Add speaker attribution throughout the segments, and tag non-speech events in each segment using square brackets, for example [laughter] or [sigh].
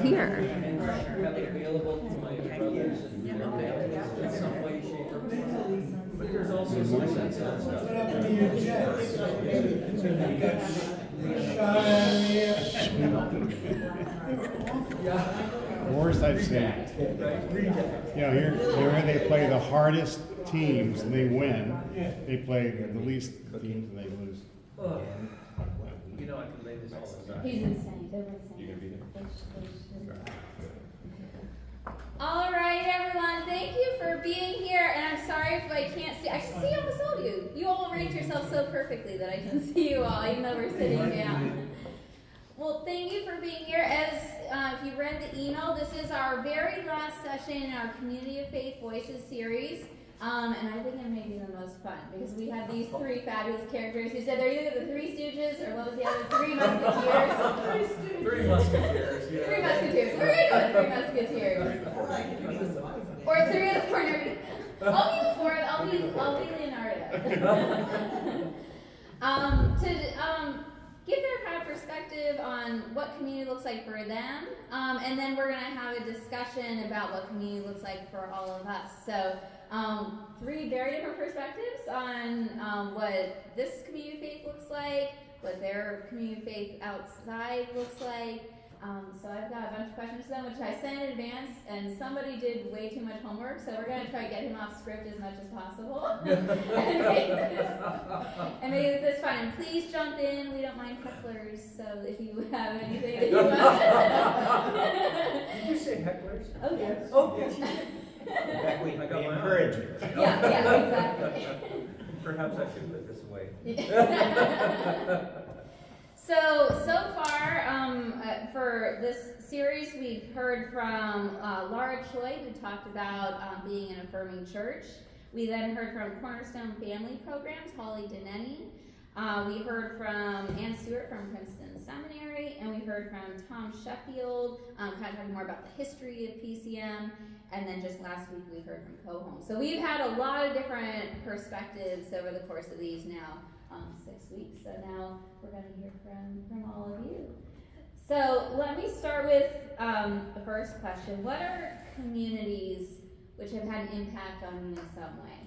Speaker 1: here.
Speaker 2: have it available to my brothers and family in some way, shape, or form. But there's also some sense of stuff.
Speaker 3: Worst I've seen. You know, here, here they play the hardest teams and they win. They play the least teams and they lose.
Speaker 2: You know, I can lay this all aside.
Speaker 1: He's insane. They're insane.
Speaker 3: You gonna be there?
Speaker 1: All right, everyone. Thank you for being here. And I'm sorry if I can't see. I can see almost all of you. You all arrange yourself so perfectly that I can [laughs] see you all, even though we're sitting down. Well, thank you for being here. As uh, if you read the email, this is our very last session in our Community of Faith Voices series. Um, and I think it may be the most fun because we have these three fabulous characters who said they're either the Three Stooges or what was the other? Three Musketeers. [laughs]
Speaker 2: Three musketeers, yeah.
Speaker 1: Three Musketeers. We're gonna go with Three Musketeers. Or three of the four nerdy. I'll be the fourth. I'll be I'll be Leonardo. [laughs] [laughs] um, to um, give their kind of perspective on what community looks like for them, um, and then we're gonna have a discussion about what community looks like for all of us. So. Um, three very different perspectives on um, what this community of faith looks like, what their community of faith outside looks like, um, so I've got a bunch of questions for them, which I sent in advance, and somebody did way too much homework, so we're going to try to get him off script as much as possible. [laughs] [laughs] and, make this, and make this fun. And please jump in. We don't mind hecklers, so if you have anything that you want. [laughs]
Speaker 2: Did you say hecklers?
Speaker 1: Oh, yes.
Speaker 2: Oh, yes.
Speaker 4: In fact, we, we
Speaker 2: I got my
Speaker 4: encourage it.
Speaker 1: Yeah, yeah, exactly. [laughs]
Speaker 2: Perhaps I should put this away. [laughs]
Speaker 1: So, so far, um, uh, for this series, we've heard from uh, Laura Choi, who talked about um, being an affirming church. We then heard from Cornerstone Family Programs, Holly Deneni. Uh, we heard from Ann Stewart from Princeton Seminary, and we heard from Tom Sheffield, um, kind of talking more about the history of PCM. And then just last week, we heard from Co-Home. So we've had a lot of different perspectives over the course of these now um, six weeks. So now we're going to hear from, from all of you. So let me start with um, the first question. What are communities which have had an impact on you in some way?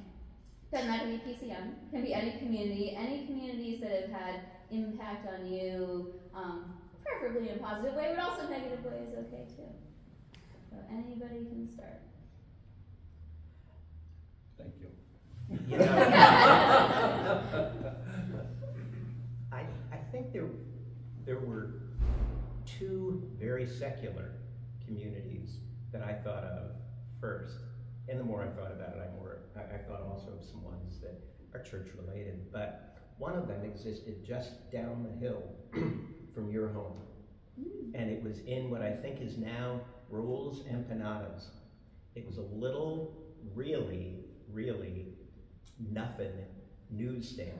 Speaker 1: Doesn't matter to be PCM, can be any community, any communities that have had impact on you, um, preferably in a positive way, but also negative way is okay too. So anybody can start.
Speaker 3: Thank you.
Speaker 4: You [laughs] know, I, I think there, there were two very secular communities that I thought of first. And the more I thought about it, I more, I, I thought also of some ones that are church related. But one of them existed just down the hill [clears throat] from your home. Hmm. And it was in what I think is now Rules Empanadas. It was a little, really, really nothing newsstand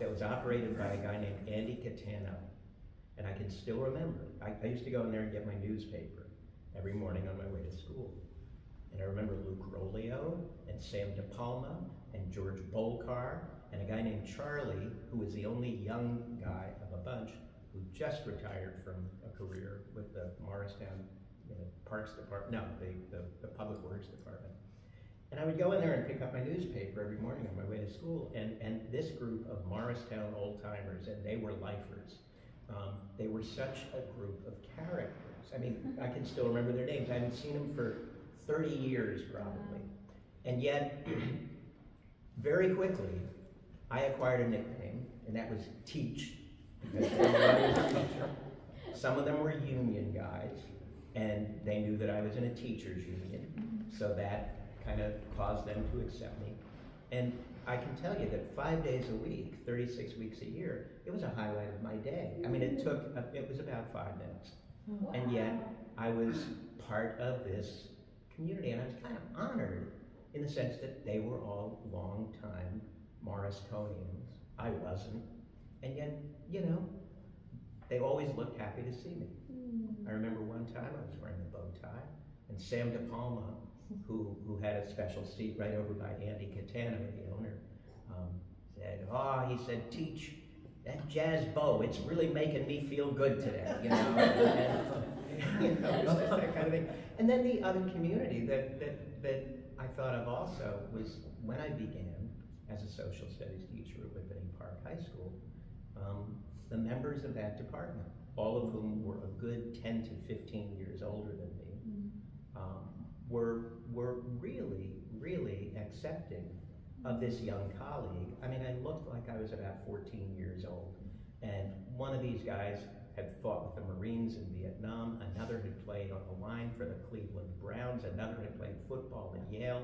Speaker 4: that was operated by a guy named Andy Catano. And I can still remember. I, I used to go in there and get my newspaper every morning on my way to school. And I remember Luke Rolio and Sam DePalma and George Bolcar and a guy named Charlie, who was the only young guy of a bunch who just retired from a career with the Morristown you know, Parks Department, no, the, the, the Public Works Department. And I would go in there and pick up my newspaper every morning on my way to school. And, and this group of Morristown old timers, and they were lifers. Um, they were such a group of characters. I mean, I can still remember their names. I haven't seen them for 30 years probably. And yet, [clears throat] very quickly, I acquired a nickname, and that was Teach. Because they knew I was a teacher. Some of them were union guys, and they knew that I was in a teachers union. So that kind of caused them to accept me. And I can tell you that five days a week, 36 weeks a year, it was a highlight of my day. I mean, it took, it was about five minutes. Oh, and yet, I was part of this community, and I was kind of honored in the sense that they were all longtime Morristonians. I wasn't. And yet, you know, they always looked happy to see me. I remember one time I was wearing a bow tie, and Sam DePalma, who, who had a special seat right over by Andy Catano, the owner, um, said, "Ah," he said, "Teach that jazz bow. It's really making me feel good today." You know, [laughs] and, [laughs] You know, just that kind of thing. And then the other community that, that, that I thought of also was when I began as a social studies teacher at Whippany Park High School, um, the members of that department, all of whom were a good ten to fifteen years older than me, um, were, were really, really accepting of this young colleague. I mean, I looked like I was about fourteen years old. And one of these guys had fought with the Marines in Vietnam, another had played on the line for the Cleveland Browns, another had played football at Yale.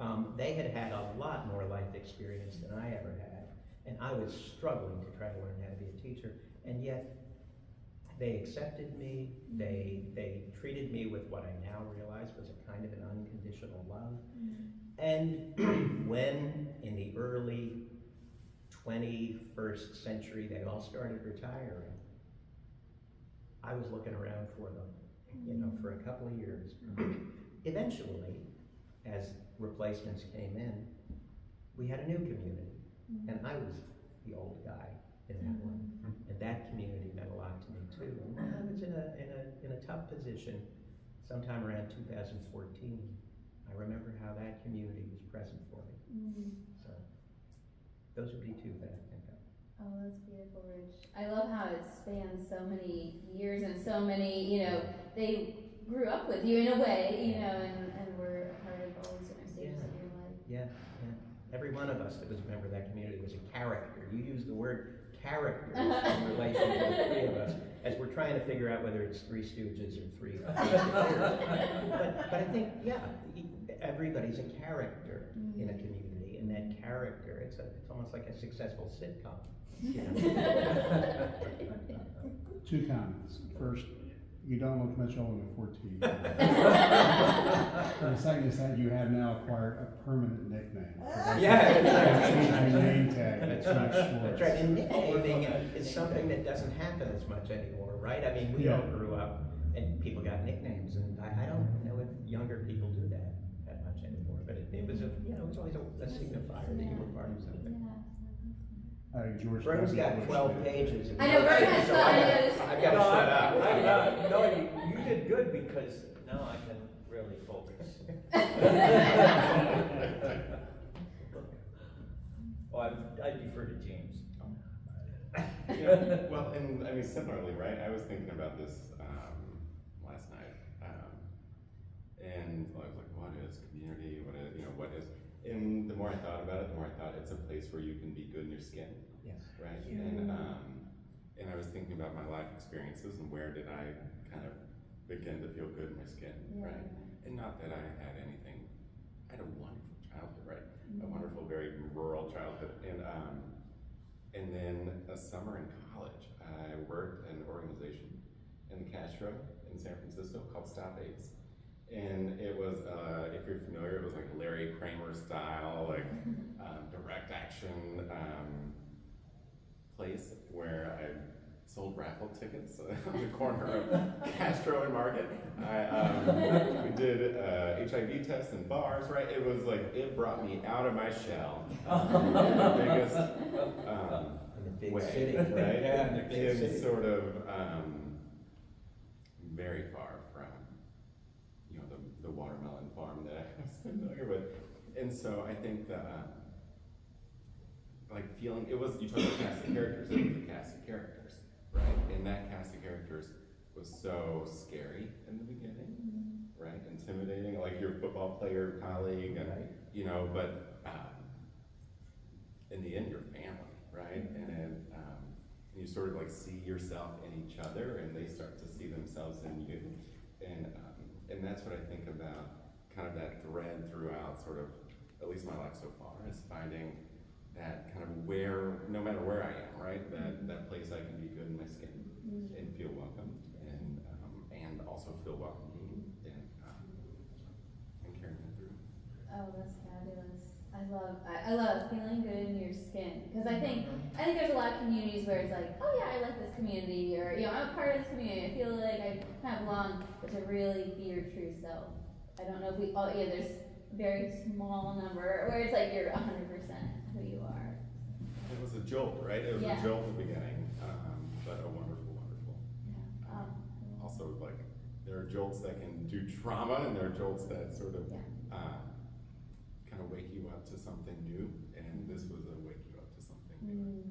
Speaker 4: Um, they had had a lot more life experience than I ever had. And I was struggling to try to learn how to be a teacher. And yet, they accepted me, they, they treated me with what I now realize was a kind of an unconditional love. And [clears throat] when, in the early 21st century, they all started retiring, I was looking around for them, you know, for a couple of years. Mm-hmm. Eventually, as replacements came in, we had a new community, mm-hmm. and I was the old guy in that mm-hmm. one. And that community meant a lot to me too. And I was in a, in a, in a tough position sometime around 2014. I remember how that community was present for me. So those would be two that I think of.
Speaker 1: Oh, that's beautiful, Rich. I love how it spans so many years and so many, you know, they grew up with you in a way, you know, and, and were a part of all these different stages of your life.
Speaker 4: Yeah, yeah. Every one of us that was a member of that community was a character. You used the word character in [laughs] relation to the three of us as we're trying to figure out whether it's Three Stooges or Three. [laughs] but, but I think, yeah, everybody's a character in a mm-hmm. community, and that character, it's a, it's almost like a successful sitcom.
Speaker 3: Two comments. First, you don't look much older than fourteen. [laughs] And the second is that you have now acquired a permanent nickname. Ah.
Speaker 4: Yeah.
Speaker 3: Change your name tag, it's much [laughs]
Speaker 4: That's
Speaker 3: shorter.
Speaker 4: right, and nicknaming is something that doesn't happen as much anymore, right? I mean, we all grew up and people got nicknames, and I, I don't know if younger people do that that much anymore, but it, it was a, you know, it's always a, a signifier that you were part of something.
Speaker 3: Uh, George.
Speaker 4: Vern's
Speaker 3: W.
Speaker 4: got twelve pages.
Speaker 1: I know, Vern has
Speaker 4: so I
Speaker 1: 12
Speaker 4: gotta-
Speaker 1: pages.
Speaker 4: I've gotta
Speaker 2: No,
Speaker 4: shut
Speaker 2: I-
Speaker 4: up.
Speaker 2: I- I- [laughs] No, you, you did good because now I can really focus. Oh, I, I defer to James.
Speaker 5: Yeah, well, and I mean, similarly, right? I was thinking about this um, last night, um, and I was like, "What is community? What is you know? What is?" And the more I thought about it, the more I thought it's a place where you can be good in your skin,
Speaker 4: Yes.
Speaker 5: right? And um, and I was thinking about my life experiences and where did I kind of begin to feel good in my skin, right? And not that I had anything. I had a wonderful childhood, right? A wonderful, very rural childhood, and um, and then a summer in college, I worked in an organization in the Castro in San Francisco called Stop AIDS. And it was, uh, if you're familiar, it was like Larry Kramer style, like [laughs] um, direct action um, place where I sold raffle tickets [laughs] on the corner of [laughs] Castro and Market. I, um, we did uh, HIV tests in bars, right? It was like, it brought me out of my shell. in the biggest, um,
Speaker 4: In the big
Speaker 5: way,
Speaker 4: city.
Speaker 5: right?
Speaker 4: Yeah, in the big
Speaker 5: And
Speaker 4: city.
Speaker 5: sort of um, very far from, you know, the, the watermelon farm that I was familiar with. And so I think that, um, like feeling, it was, you talk about cast of characters, it was a cast of characters, right? And that cast of characters was so scary in the beginning, right? Intimidating, like your football player colleague, and
Speaker 4: Right.
Speaker 5: you know, but um, in the end, you're family, right? And then um, you sort of like see yourself in each other, and they start to see themselves in you, and um, and that's what I think about, kind of that thread throughout, sort of, at least my life so far, is finding that kind of where, no matter where I am, right? That that place I can be good in my skin and feel welcome, and um, and also feel welcome, and um, and carrying that through.
Speaker 1: Oh, that's fabulous. I love, I, I love feeling good in your skin. Because I think, I think there's a lot of communities where it's like, oh yeah, I like this community, or, you know, I'm a part of this community, I feel like I kind of belong, but to really be your true self. I don't know if we, oh yeah, there's very small number where it's like you're hundred percent who you are.
Speaker 5: It was a jolt, right? It was
Speaker 1: Yeah.
Speaker 5: a jolt at the beginning, um, but a wonderful, wonderful.
Speaker 1: Yeah. Um,
Speaker 5: Also, like there are jolts that can do trauma, and there are jolts that sort of
Speaker 1: Yeah.
Speaker 5: uh, kind of wake you up to something new. And this was a wake you up to something new.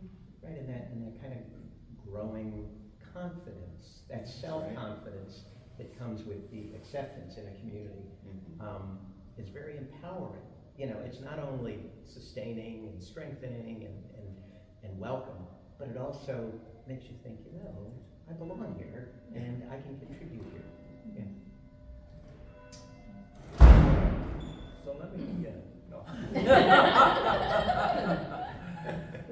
Speaker 4: Right, and that, and that kind of growing confidence, that self-confidence that comes with the acceptance in a community,
Speaker 5: Mhm.
Speaker 4: um, is very empowering. You know, it's not only sustaining and strengthening and, and, and welcome, but it also makes you think, you know, I belong here and I can contribute here. Yeah.
Speaker 2: So let me begin. No. [laughs]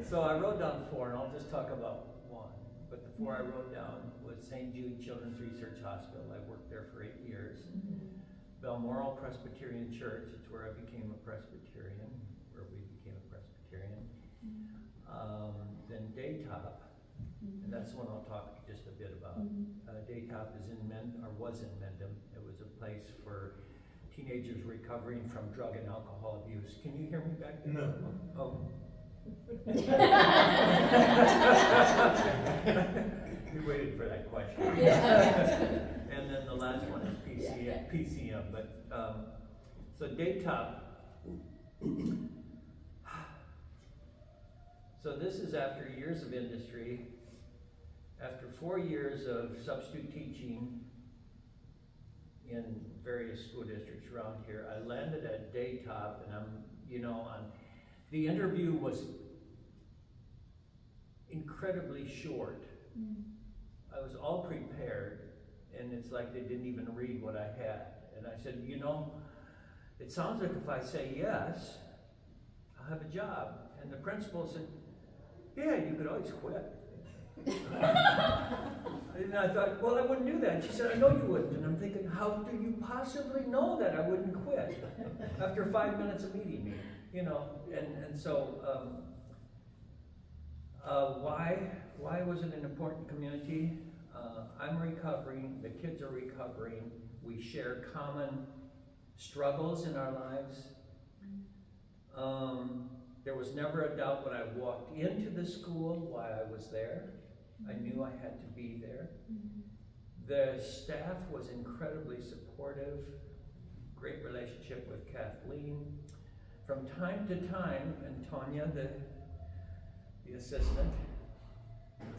Speaker 2: So I wrote down four, and I'll just talk about one. But the four I wrote down was St. Jude Children's Research Hospital. I worked there for eight years. Mm-hmm. Balmoral Presbyterian Church, it's where I became a Presbyterian, where we became a Presbyterian. Um, then Daytop, and that's the one I'll talk just a bit about. Uh, Daytop is in Men, or was in Mendham. It was a place for teenagers recovering from drug and alcohol abuse. Can you hear me back there?
Speaker 6: No.
Speaker 2: Oh. [laughs] [laughs] We waited for that question. [laughs] And then the last one is PCM, PCM, but, um, so Daytop. [sighs] So this is after years of industry, after four years of substitute teaching in various school districts around here, I landed at Daytop and I'm, you know, on, the interview was incredibly short. I was all prepared, and it's like they didn't even read what I had. And I said, you know, it sounds like if I say yes, I'll have a job. And the principal said, yeah, you could always quit. [laughs] and I thought, well, I wouldn't do that. She said, I know you wouldn't. And I'm thinking, how do you possibly know that I wouldn't quit after five minutes of meeting me? You know, and, and so, um, uh, why, why was it an important community? Uh, I'm recovering, the kids are recovering, we share common struggles in our lives. Um, there was never a doubt when I walked into the school why I was there. I knew I had to be there. The staff was incredibly supportive, great relationship with Kathleen. From time to time, and Tanya, the the assistant.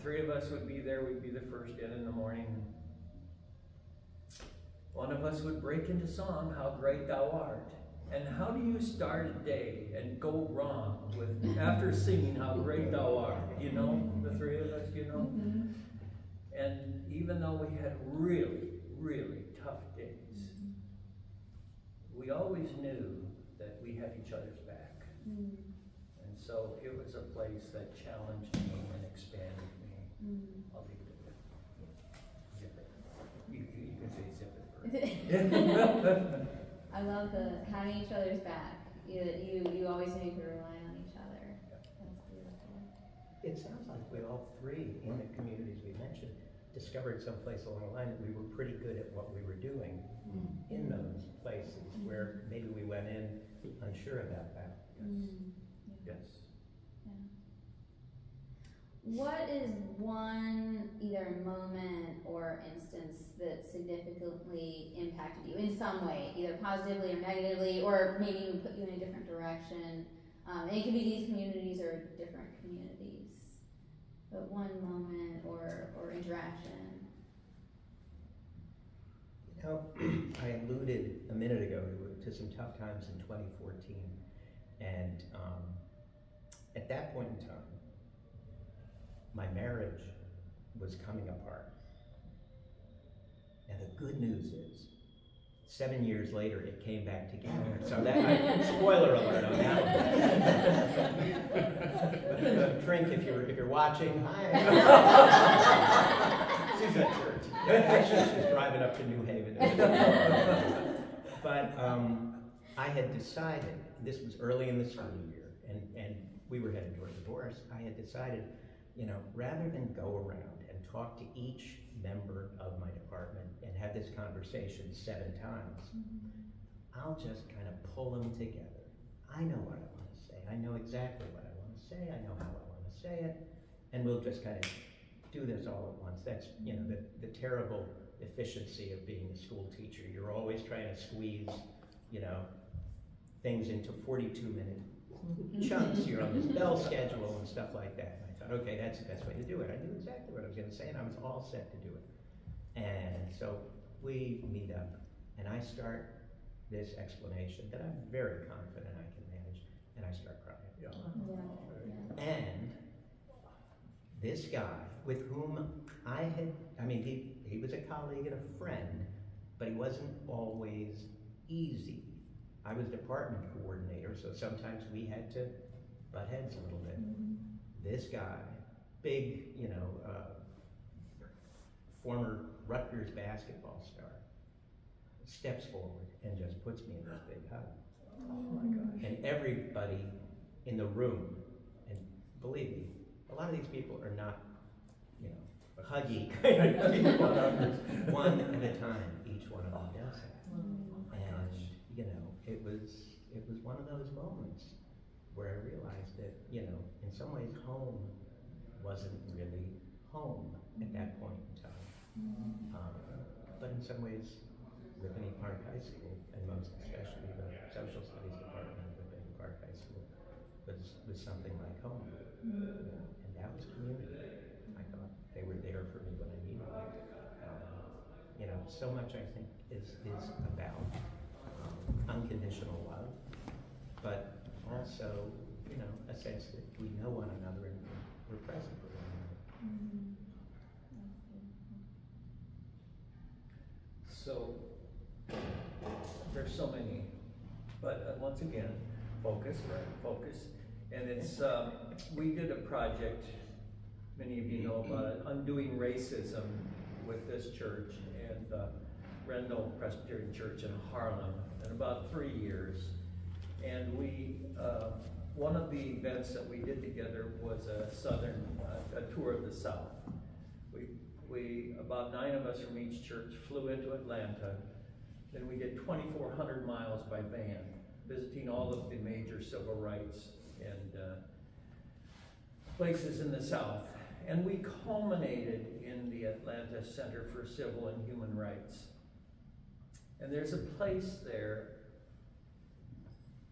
Speaker 2: Three of us would be there, we'd be the first in in the morning. One of us would break into song, How Great Thou Art. And how do you start a day and go wrong with after singing How Great Thou Art? You know, the three of us, you know? Mm-hmm. And even though we had really, really tough days, mm-hmm. we always knew that we had each other's back. Mm-hmm. And so it was a place that challenged me Mm. You, you you can say zip it first. [laughs] [laughs]
Speaker 1: I love the having each other's back. You, you, you always knew you could rely on each other. That's beautiful.
Speaker 4: It sounds like we all three, in the communities we mentioned, discovered someplace along the line that we were pretty good at what we were doing mm. in those places where mm. maybe we went in unsure about that.
Speaker 2: Yes.
Speaker 1: What is one either moment or instance that significantly impacted you in some way, either positively or negatively, or maybe even put you in a different direction? Um, it could be these communities or different communities, but one moment or or interaction.
Speaker 4: You know, [clears throat] I alluded a minute ago to, to some tough times in 2014, and um, at that point in time, my marriage was coming apart. And the good news is, seven years later, it came back together. So that, I, spoiler alert on that one. [laughs] Uh, Trink, if you're if you're watching, hi. [laughs] She's at church. Actually, she's driving up to New Haven. [laughs] but um, I had decided. This was early in the school year, and and we were headed toward divorce. I had decided, you know, rather than go around and talk to each member of my department and have this conversation seven times, mm-hmm. I'll just kind of pull them together. I know what I want to say. I know exactly what I want to say. I know how I want to say it. And we'll just kind of do this all at once. That's, you know, the, the terrible efficiency of being a school teacher. You're always trying to squeeze, you know, things into 42 minute Mm-hmm. chunks. You're on this mm-hmm. bell schedule and stuff like that. And I thought, okay, that's the best way to do it. I knew exactly what I was going to say, and I was all set to do it. And so we meet up, and I start this explanation that I'm very confident I can manage, and I start crying.
Speaker 2: Yeah.
Speaker 1: Yeah.
Speaker 4: And this guy with whom I had, I mean, he, he was a colleague and a friend, but he wasn't always easy. I was department coordinator, so sometimes we had to butt heads a little bit. This guy, big, you know, uh, former Rutgers basketball star, steps forward and just puts me in this big hug.
Speaker 2: Oh my gosh.
Speaker 4: And everybody in the room, and believe me, a lot of these people are not, you know, huggy kind of people. [laughs] One at a time, each one of them does it. And, you know, it was, it was one of those moments where I realized that, you know, in some ways home wasn't really home at that point in time. Um, but in some ways, Whippany Park High School, and most especially the social studies department of Whippany Park High School, was, was something like home. And that was community. I thought they were there for me when I needed them. Um, you know, so much I think is, is about unconditional love, but also, you know, a sense that we know one another and we're present for one another.
Speaker 2: So, there's so many, but uh, once again, focus, right, focus. And it's, um, we did a project, many of you know about it, Undoing Racism with this church and uh, Rendall Presbyterian Church in Harlem in about three years. And we, uh, one of the events that we did together was a southern, uh, a tour of the South. We, we, about nine of us from each church flew into Atlanta. Then we did 2,400 miles by van, visiting all of the major civil rights and uh, places in the South. And we culminated in the Atlanta Center for Civil and Human Rights. And there's a place there,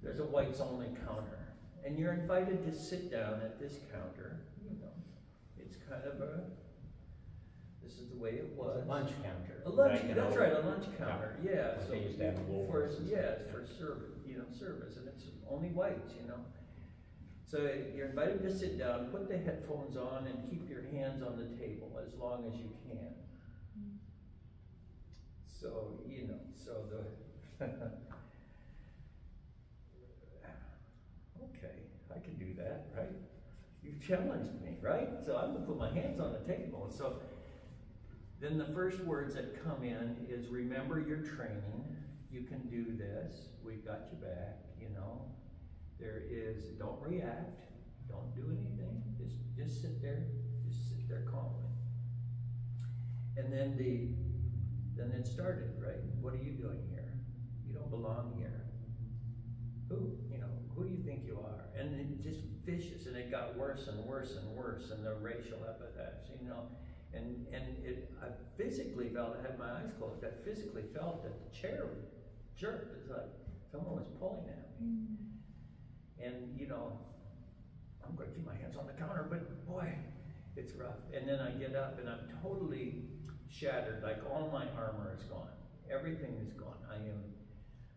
Speaker 2: there's a whites only counter. And you're invited to sit down at this counter. You know, it's kind of a, this is the way it was.
Speaker 4: A lunch counter.
Speaker 2: A lunch,
Speaker 4: an
Speaker 2: that's right, a lunch counter, yeah.
Speaker 4: Like
Speaker 2: so
Speaker 4: used to have
Speaker 2: for, yeah, it's for service, you know, service, and it's only whites, you know. So you're invited to sit down, put the headphones on, and keep your hands on the table as long as you can. So, you know, so the, [laughs] okay, I can do that, right? You've challenged me, right? So I'm gonna put my hands on the table, and so then the first words that come in is remember your training. You can do this. We've got your back, you know. There is don't react, don't do anything. Just just sit there, just sit there calmly. And then the then it started, right? What are you doing here? You don't belong here. Who, you know, who do you think you are? And it just vicious, and it got worse and worse and worse, and the racial epithets, you know. And and it, I physically felt, I had my eyes closed, I physically felt that the chair jerked. It's like someone was pulling at me. Mm-hmm. And, you know, I'm going to keep my hands on the counter, but boy, it's rough. And then I get up and I'm totally shattered, like all my armor is gone. Everything is gone. I am,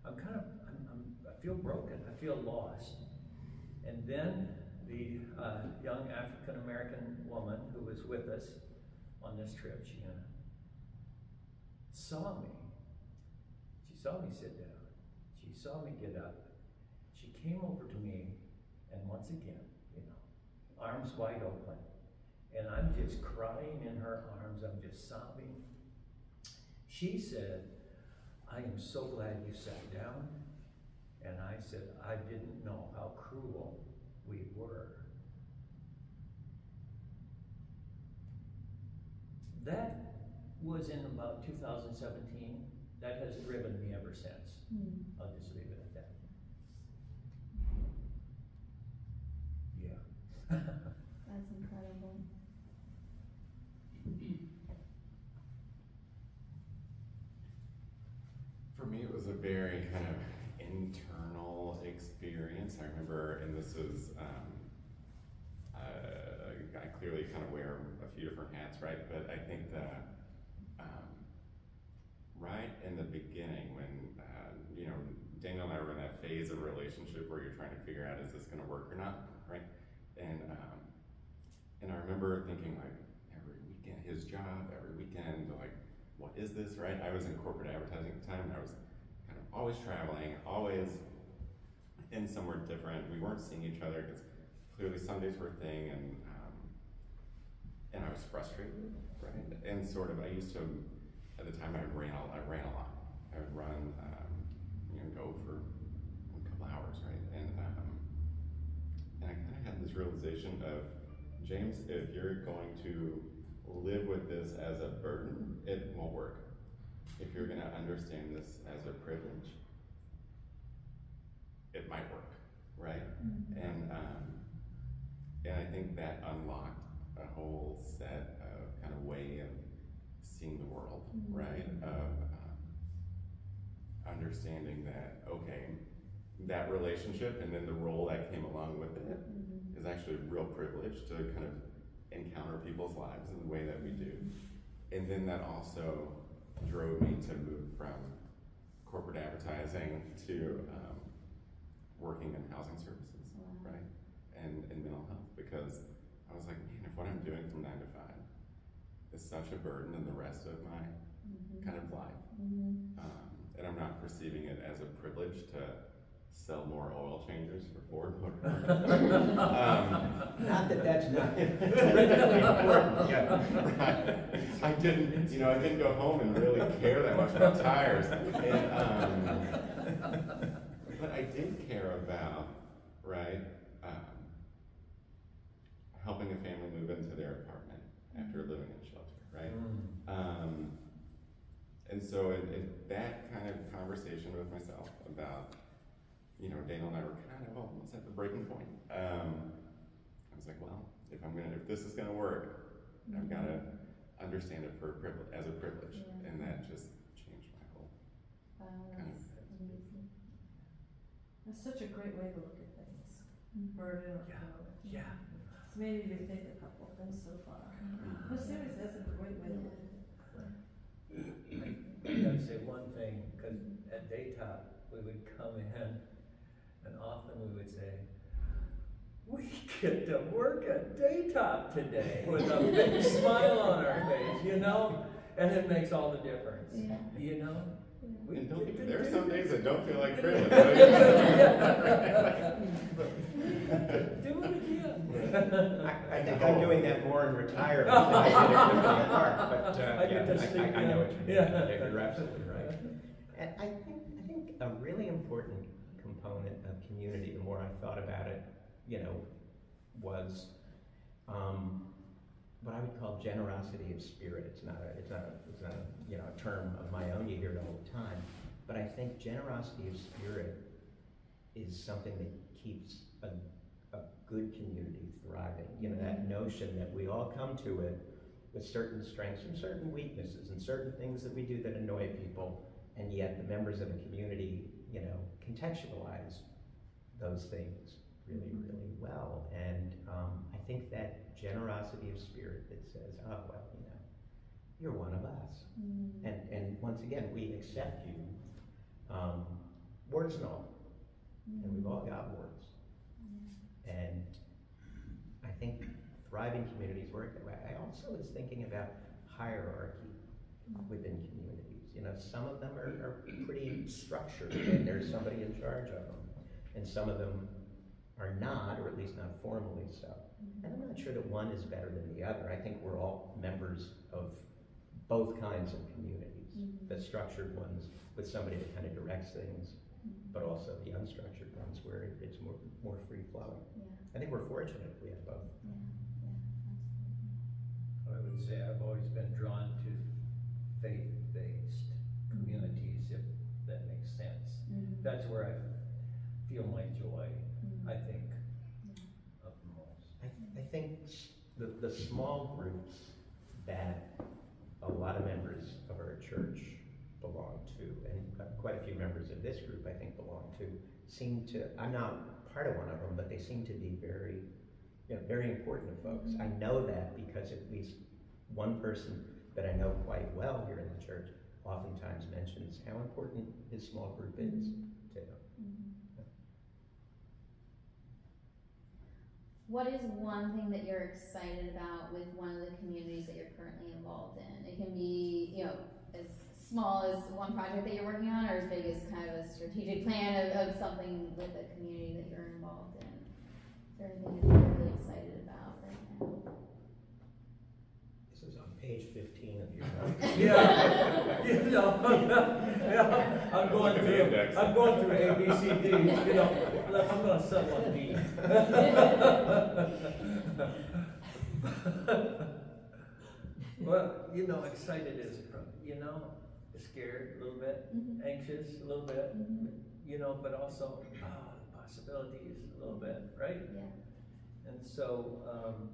Speaker 2: I'm kind of, I'm, I'm, I feel broken. I feel lost. And then the uh, young African American woman who was with us on this trip, she saw me. She saw me sit down. She saw me get up. She came over to me, and once again, you know, arms wide open. And I'm just crying in her arms. I'm just sobbing. She said, I am so glad you sat down. And I said, I didn't know how cruel we were. That was in about 2017. That has driven me ever since. Hmm. I'll just leave it at that. Yeah. [laughs]
Speaker 1: That's incredible.
Speaker 5: For me, it was a very kind of internal experience. I remember, and this is, um, uh, I clearly kind of wear a few different hats, right? But I think that um, right in the beginning, when uh, you know Daniel and I were in that phase of relationship where you're trying to figure out is this going to work or not, right? And um, and I remember thinking like every weekend, his job, every weekend, like what is this, right? I was in corporate advertising at the time, and I was always traveling, always in somewhere different. We weren't seeing each other because clearly Sundays were a thing, and um, and I was frustrated, right? And sort of, I used to, at the time, I ran a, I ran a lot. I would run, um, you know, go for a couple hours, right? And um, and I kind of had this realization of, James, if you're going to live with this as a burden, it won't work. If you're going to understand this as a privilege, it might work, right? And um, and I think that unlocked a whole set of kind of way of seeing the world, right? Of um, understanding that okay, that relationship and then the role that came along with it is actually a real privilege to kind of encounter people's lives in the way that we do. And then that also drove me to move from corporate advertising to um, working in housing services,
Speaker 1: Wow.
Speaker 5: right? And, and mental health because I was like, man, if what I'm doing from nine to five is such a burden in the rest of my kind of life, um, and I'm not perceiving it as a privilege to sell more oil changers for Ford Motor [laughs] Company. um,
Speaker 4: Not that that's not [laughs] terrifically important, yeah.
Speaker 5: right. I didn't, you know, I didn't go home and really care that much about tires. And, um, but I did care about, right, um, helping a family move into their apartment after living in shelter, right? Um, and so it, it, that kind of conversation with myself about, you know, Daniel and I were kind of oh, almost at the breaking point. Um, I was like, well, if I'm gonna, if this is gonna work, I've mm-hmm. gotta understand it for a privilege, as a privilege,
Speaker 1: Yeah.
Speaker 5: and that just changed my whole.
Speaker 1: Wow,
Speaker 5: Kind
Speaker 1: that's amazing.
Speaker 6: That's such a great way to look at things. Burden or
Speaker 2: Yeah.
Speaker 6: privilege.
Speaker 2: Yeah.
Speaker 6: It's made me rethink a couple of things so far. Mm-hmm. No, seriously, that's a great way to look at it. [clears throat]
Speaker 2: I gotta say one thing, because at Daytop, we would come in, and often we would say, we get to work at Daytop today, with a big [laughs] smile on our face, you know? And it makes all the difference,
Speaker 1: Yeah.
Speaker 2: you know? We
Speaker 5: And don't, there are some days that don't feel like privilege. [laughs]
Speaker 2: Do it again. [laughs]
Speaker 4: I, I think I'm doing that more in retirement than I did at Whippany Park, but, uh,
Speaker 2: I get to
Speaker 4: yeah,
Speaker 2: sneak
Speaker 4: I, I, I know
Speaker 2: in.
Speaker 4: what you mean.
Speaker 2: Yeah.
Speaker 4: Yeah, You're absolutely right. And I think, I think a really important component of community, the more I thought about it, you know, was, um, what I would call generosity of spirit. It's not a, it's not a, it's not a, you know, a term of my own, you hear it all the time. But I think generosity of spirit is something that keeps a, a good community thriving. You know, that notion that we all come to it with certain strengths and certain weaknesses and certain things that we do that annoy people, and yet the members of a community, you know, contextualize those things really, mm-hmm. really well. And um, I think that generosity of spirit that says, oh, well, you know, you're one of us. Mm-hmm. And, and once again, we accept you, um, warts and all. And we've mm-hmm. all got warts. And I think thriving communities work that way. I also was thinking about hierarchy within communities. You know, some of them are, are pretty structured [clears throat] and there's somebody in charge of them. And some of them are not, or at least not formally so. Mm-hmm. And I'm not sure that one is better than the other. I think we're all members of both kinds of communities. Mm-hmm. The structured ones with somebody that kind of directs things, mm-hmm. but also the unstructured ones where it's more, more free flowing.
Speaker 1: Yeah.
Speaker 4: I think we're fortunate if we have both.
Speaker 2: I would say I've always been drawn to faith-based communities, if that makes sense. That's where I feel my joy, mm-hmm. I think, of the most.
Speaker 4: I, I think the, the small groups that a lot of members of our church belong to, and uh, quite a few members of this group I think belong to, seem to, I'm not part of one of them, but they seem to be very, you know, very important to folks. Mm-hmm. I know that because at least one person that I know quite well here in the church oftentimes mentions how important his small group is mm-hmm to him.
Speaker 1: What is one thing that you're excited about with one of the communities that you're currently involved in? It can be, you know, as small as one project that you're working on, or as big as kind of a strategic plan of, of something with a community that you're involved in. Is there anything that you're really excited about right now?
Speaker 4: This is on page fifteen of your notes.
Speaker 2: Yeah, you know, yeah, I'm going
Speaker 5: Look at the
Speaker 2: through,
Speaker 5: index.
Speaker 2: I'm going through A, B, C, D, you know, look, I'm gonna settle on D. Well, you know, excited is, you know, scared a little bit,
Speaker 1: Mhm.
Speaker 2: anxious a little bit,
Speaker 1: Mhm.
Speaker 2: you know, but also, the possibilities a little bit, right?
Speaker 1: Yeah.
Speaker 2: And so, um,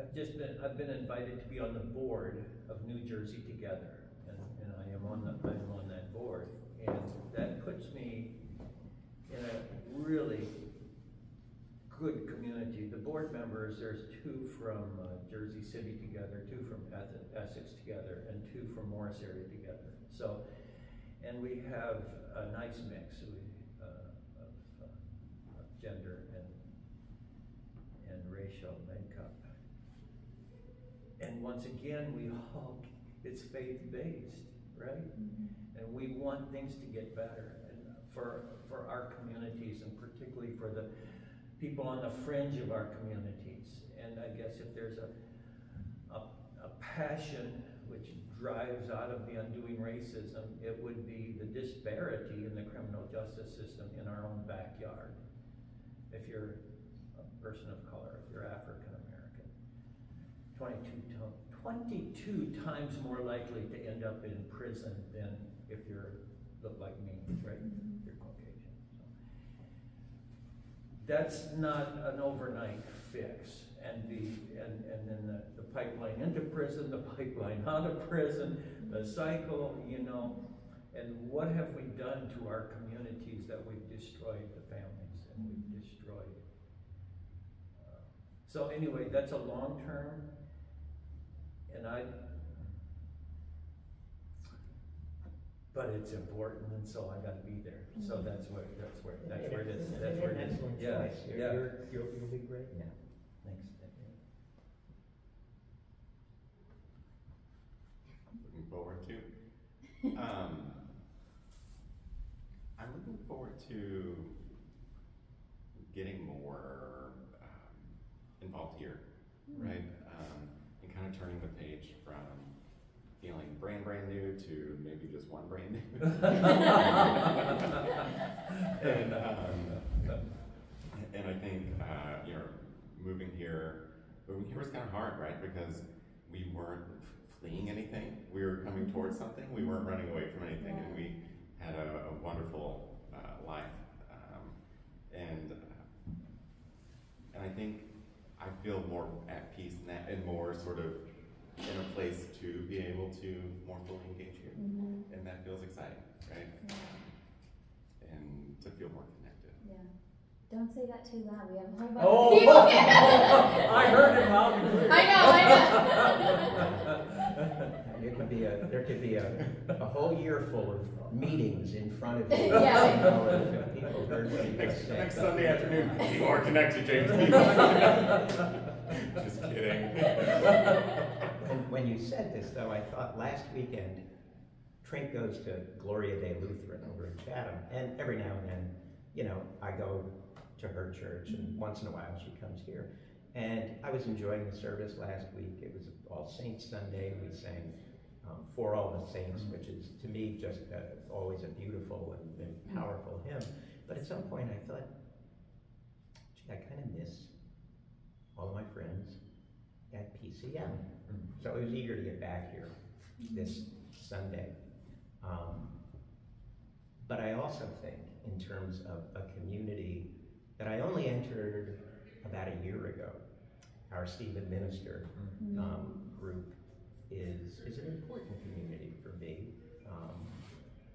Speaker 2: I've just been, I've been invited to be on the board of New Jersey Together, and, and I am on the, I am on that board. And that puts me in a really good community. The board members, there's two from uh, Jersey City Together, two from Essex Together, and two from Morris area together. So, and we have a nice mix uh, of, uh, of gender and, and racial makeup. And once again, we all, [laughs] it's faith-based, right? Mm-hmm. And we want things to get better and for, for our communities and particularly for the people on the fringe of our communities. And I guess if there's a, a, a passion which drives out of the undoing racism, it would be the disparity in the criminal justice system in our own backyard. If you're a person of color, if you're African 22, 22 times more likely to end up in prison than if you're, look like me, right? You're Caucasian. So. That's not an overnight fix. And the, and, and then the, the pipeline into prison, the pipeline out of prison, the cycle, you know. And what have we done to our communities that we've destroyed the families and we've destroyed? uh, So anyway, that's a long term. And I, but it's important and so I gotta be there. So that's where, that's where, that's where it is, that's where it is.
Speaker 4: excellent
Speaker 2: Yeah,
Speaker 4: choice. You're-
Speaker 2: yeah.
Speaker 4: You're, you'll, you'll be great now.
Speaker 2: Thanks.
Speaker 5: looking forward to. [laughs] Um, I'm looking forward to getting more um, involved here, right? Um, and kind of turning the page from feeling brand brand new to maybe just one brand new. [laughs] and um, and I think uh, you know moving here, moving here was kind of hard, right? Because we weren't fleeing anything. We were coming towards something. We weren't running away from anything, and we had a, a wonderful uh, life. Um, and uh, and I think I feel more at peace now and more sort of in a place to be able to more fully engage here,
Speaker 1: Mhm.
Speaker 5: and that feels exciting, right?
Speaker 1: Yeah.
Speaker 5: And to feel more connected.
Speaker 1: Yeah. Don't say that too loud. We have a whole bunch
Speaker 2: Oh,
Speaker 1: of people.
Speaker 2: I heard it loud and clear.
Speaker 1: I know,
Speaker 4: It [laughs] could be a, there could be a, a whole year full of meetings in front of [laughs] you.
Speaker 1: Yeah.
Speaker 4: You know, people heard what you
Speaker 5: Next,
Speaker 4: said.
Speaker 5: next Sunday afternoon, you are connected, James. [laughs] Just kidding.
Speaker 4: And when you said this, though, I thought last weekend, Trink goes to Gloria Dei Lutheran over in Chatham, and every now and then, you know, I go to her church, and once in a while she comes here. And I was enjoying the service last week. It was All Saints Sunday. We sang um, For All the Saints, which is to me just uh, always a beautiful and, and powerful hymn. But at some point, I thought, gee, I kind of miss all of my friends at PCM. So I was eager to get back here this Sunday. Um, but I also think, in terms of a community that I only entered about a year ago, our Stephen Minister um, group is is an important community for me. Um,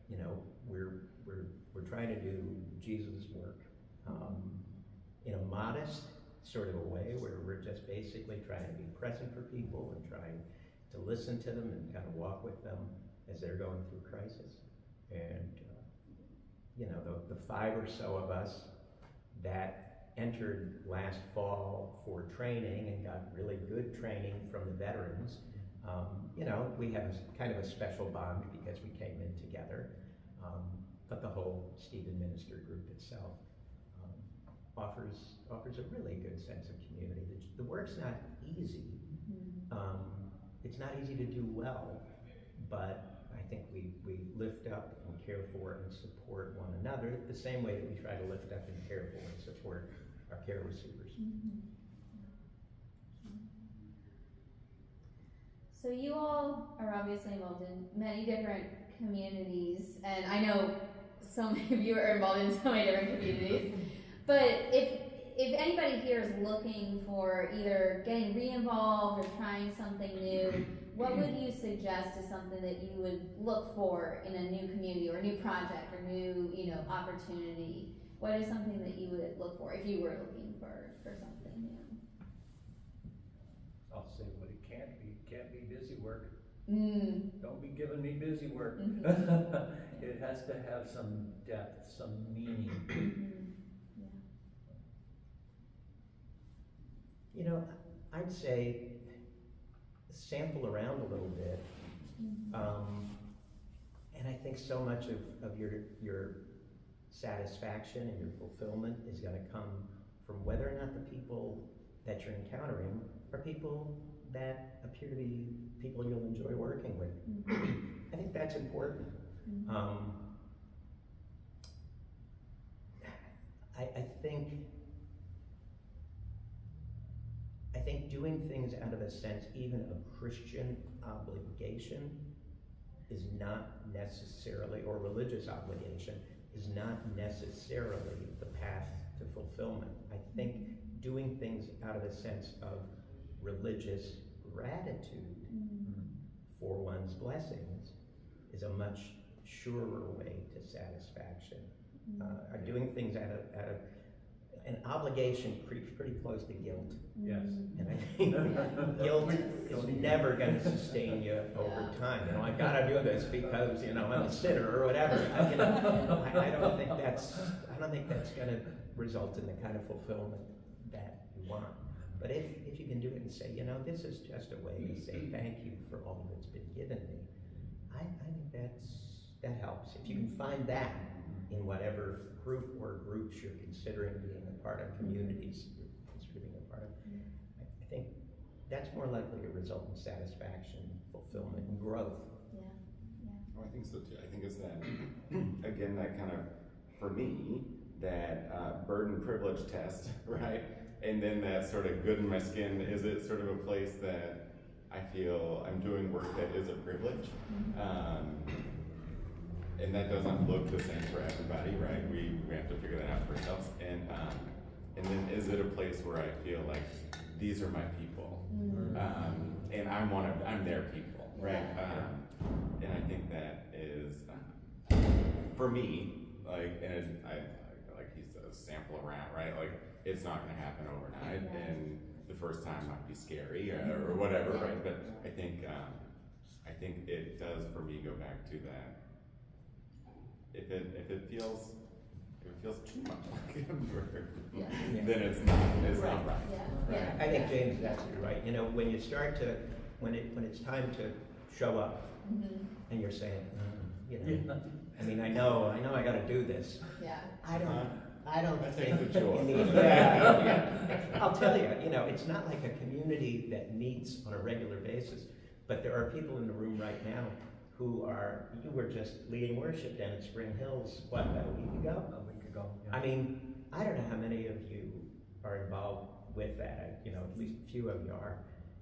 Speaker 4: you know, we're we're we're trying to do Jesus' work um, in a modest sort of a way, where we're just basically trying to be present for people and trying to listen to them and kind of walk with them as they're going through crisis. And uh, you know, the, the five or so of us that entered last fall for training and got really good training from the veterans um, you know, we have a- kind of a special bond because we came in together. Um, but the whole Stephen Minister group itself um, offers offers a really good sense of community. The, the work's not easy. Um, it's not easy to do well, but I think we, we lift up and care for and support one another the same way that we try to lift up and care for and support our care receivers.
Speaker 1: So you all are obviously involved in many different communities, and I know so [laughs] many of you are involved in so many different communities. But if if anybody here is looking for either getting re-involved or trying something new, what would you suggest is something that you would look for in a new community or a new project or new, you know, opportunity? What is something that you would look for if you were looking for, for something new?
Speaker 2: I'll say what it can't be, It can't be busy work.
Speaker 1: Mm,
Speaker 2: Don't be giving me busy work.
Speaker 1: Mhm. [laughs]
Speaker 2: It has to have some depth, some meaning.
Speaker 1: mhm,
Speaker 4: You know, I'd say sample around a little bit.
Speaker 1: mhm.
Speaker 4: Um, and I think so much of, of your, your satisfaction and your fulfillment is going to come from whether or not the people that you're encountering are people that appear to be people you'll enjoy working with. [clears throat] I think that's important.
Speaker 1: Mhm.
Speaker 4: Um, I, I think I think doing things out of a sense, even of Christian obligation, is not necessarily, or religious obligation, is not necessarily the path to fulfillment. I think doing things out of a sense of religious gratitude
Speaker 1: Mhm.
Speaker 4: for one's blessings is a much surer way to satisfaction. Uh, doing things out of, out of an obligation creeps pretty close to guilt,
Speaker 2: Yes.
Speaker 4: and I think [laughs] guilt is never going to sustain you over time. You know, I've got to do this because you know I'm a sinner or whatever. I, you know, I, I don't think that's I don't think that's going to result in the kind of fulfillment that you want. But if if you can do it and say, you know, this is just a way to say thank you for all that's been given me, I, I think that's that helps. If you can find that in whatever group or groups you're considering being a part of, communities you're considering being a part of, I, I think that's more likely to result in satisfaction, fulfillment, and growth.
Speaker 1: Yeah,
Speaker 5: Oh, I think so too. I think it's that, [clears throat] again, that kind of, for me, that uh, burden privilege test, [laughs] right? And then that sort of good in my skin, is it sort of a place that I feel I'm doing work that is a privilege? Um, and that doesn't look the same for everybody, right? We, we have to figure that out for ourselves. And, um, and then is it a place where I feel like these are my people? Um, and I'm one of, I'm their people, right? Um, and I think that is, uh, for me, like, and I, I- like he says, sample around, right? Like, it's not gonna happen overnight,
Speaker 1: Yeah.
Speaker 5: and the first time might be scary or, or whatever, right? But I think, um, I think it does for me go back to that. If it, if it feels, if it feels too much like [laughs] a burden,
Speaker 1: Yeah.
Speaker 5: then it's not, it's not right.
Speaker 1: yeah,
Speaker 5: Right.
Speaker 1: yeah.
Speaker 4: I think James is absolutely right. You know, when you start to, when it, when it's time to show up,
Speaker 1: Mhm.
Speaker 4: and you're saying, mm, you know,
Speaker 2: Yeah.
Speaker 4: I mean, I know, I know, I got to do this.
Speaker 1: Yeah.
Speaker 4: I don't,
Speaker 5: Uh,
Speaker 4: I don't
Speaker 5: that
Speaker 4: think
Speaker 5: takes a
Speaker 4: you need- yeah, yeah. I'll tell you, you know, it's not like a community that meets on a regular basis, but there are people in the room right now who are, you were just leading worship down at Spring Hills, what, about a week ago?
Speaker 2: A week ago. yeah.
Speaker 4: I mean, I don't know how many of you are involved with that, I- you know, at least a few of you are.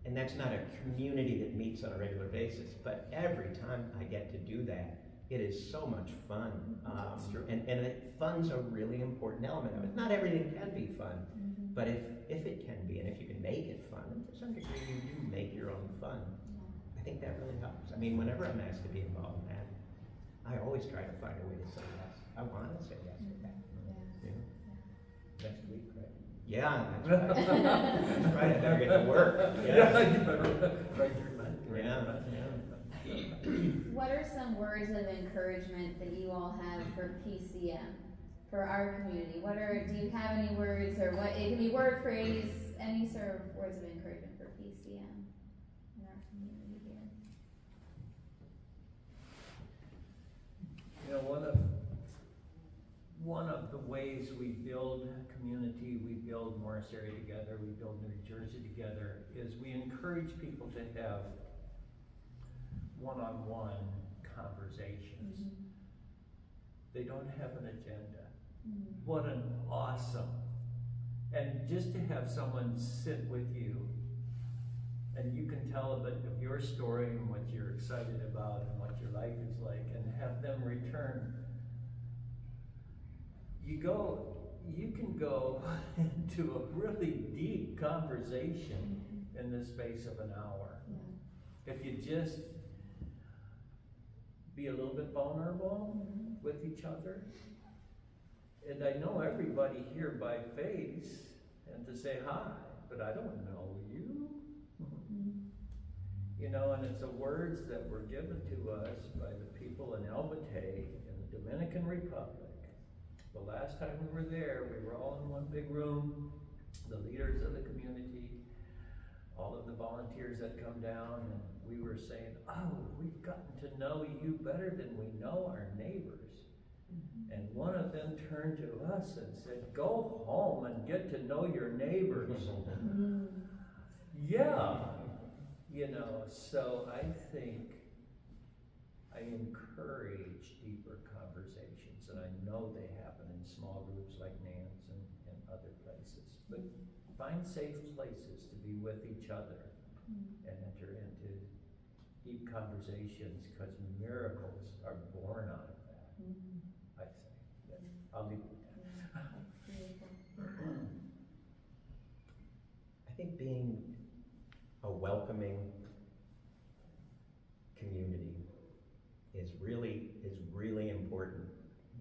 Speaker 4: And that's not a community that meets on a regular basis, but every time I get to do that, it is so much fun. Um. And, and it, fun's a really important element of it. Not everything can be fun,
Speaker 1: Mhm.
Speaker 4: but if, if it can be, and if you can make it fun, and to some degree you do make your own fun, I think that really helps. I mean, whenever I'm asked to be involved in that, I always try to find a way to say yes. I wanna say yes to that.
Speaker 1: Yeah.
Speaker 4: Yeah. Next week, right? Yeah, that's right. [laughs] That's right, I better get to work.
Speaker 2: Yeah, [laughs]
Speaker 4: Yeah.
Speaker 2: you better write your mind.
Speaker 4: Yeah,
Speaker 1: What are some words of encouragement that you all have for PCM, for our community? What are, do you have any words or what, it can be word, phrase, any sort of words of encouragement for PCM in our community here?
Speaker 2: You know, one of, one of the ways we build community, we build Morris area together, we build New Jersey together, is we encourage people to have one-on-one conversations.
Speaker 1: Mm-hmm.
Speaker 2: They don't have an agenda.
Speaker 1: Mhm.
Speaker 2: What an awesome, and just to have someone sit with you and you can tell a bit of your story and what you're excited about and what your life is like and have them return. You go, you can go [laughs] into a really deep conversation in the space of an hour.
Speaker 1: Yeah.
Speaker 2: If you just be a little bit vulnerable
Speaker 1: Mhm.
Speaker 2: with each other. And I know everybody here by face and to say hi, but I don't know you.
Speaker 1: Mhm.
Speaker 2: You know, and it's the words that were given to us by the people in El Batey in the Dominican Republic. The last time we were there, we were all in one big room, the leaders of the community, all of the volunteers that come down, and we were saying, oh, we've gotten to know you better than we know our neighbors. And one of them turned to us and said, go home and get to know your neighbors. [laughs]
Speaker 1: Mhm.
Speaker 2: Yeah, you know, so I think I encourage deeper conversations, and I know they happen in small groups like Nan's and, and other places. But find safe places to be with each other and enter into deep conversations, because miracles are born out of that,
Speaker 1: Mhm.
Speaker 2: I say. Yeah, I'll leave it at that.
Speaker 4: I think being a welcoming community is really, is really important.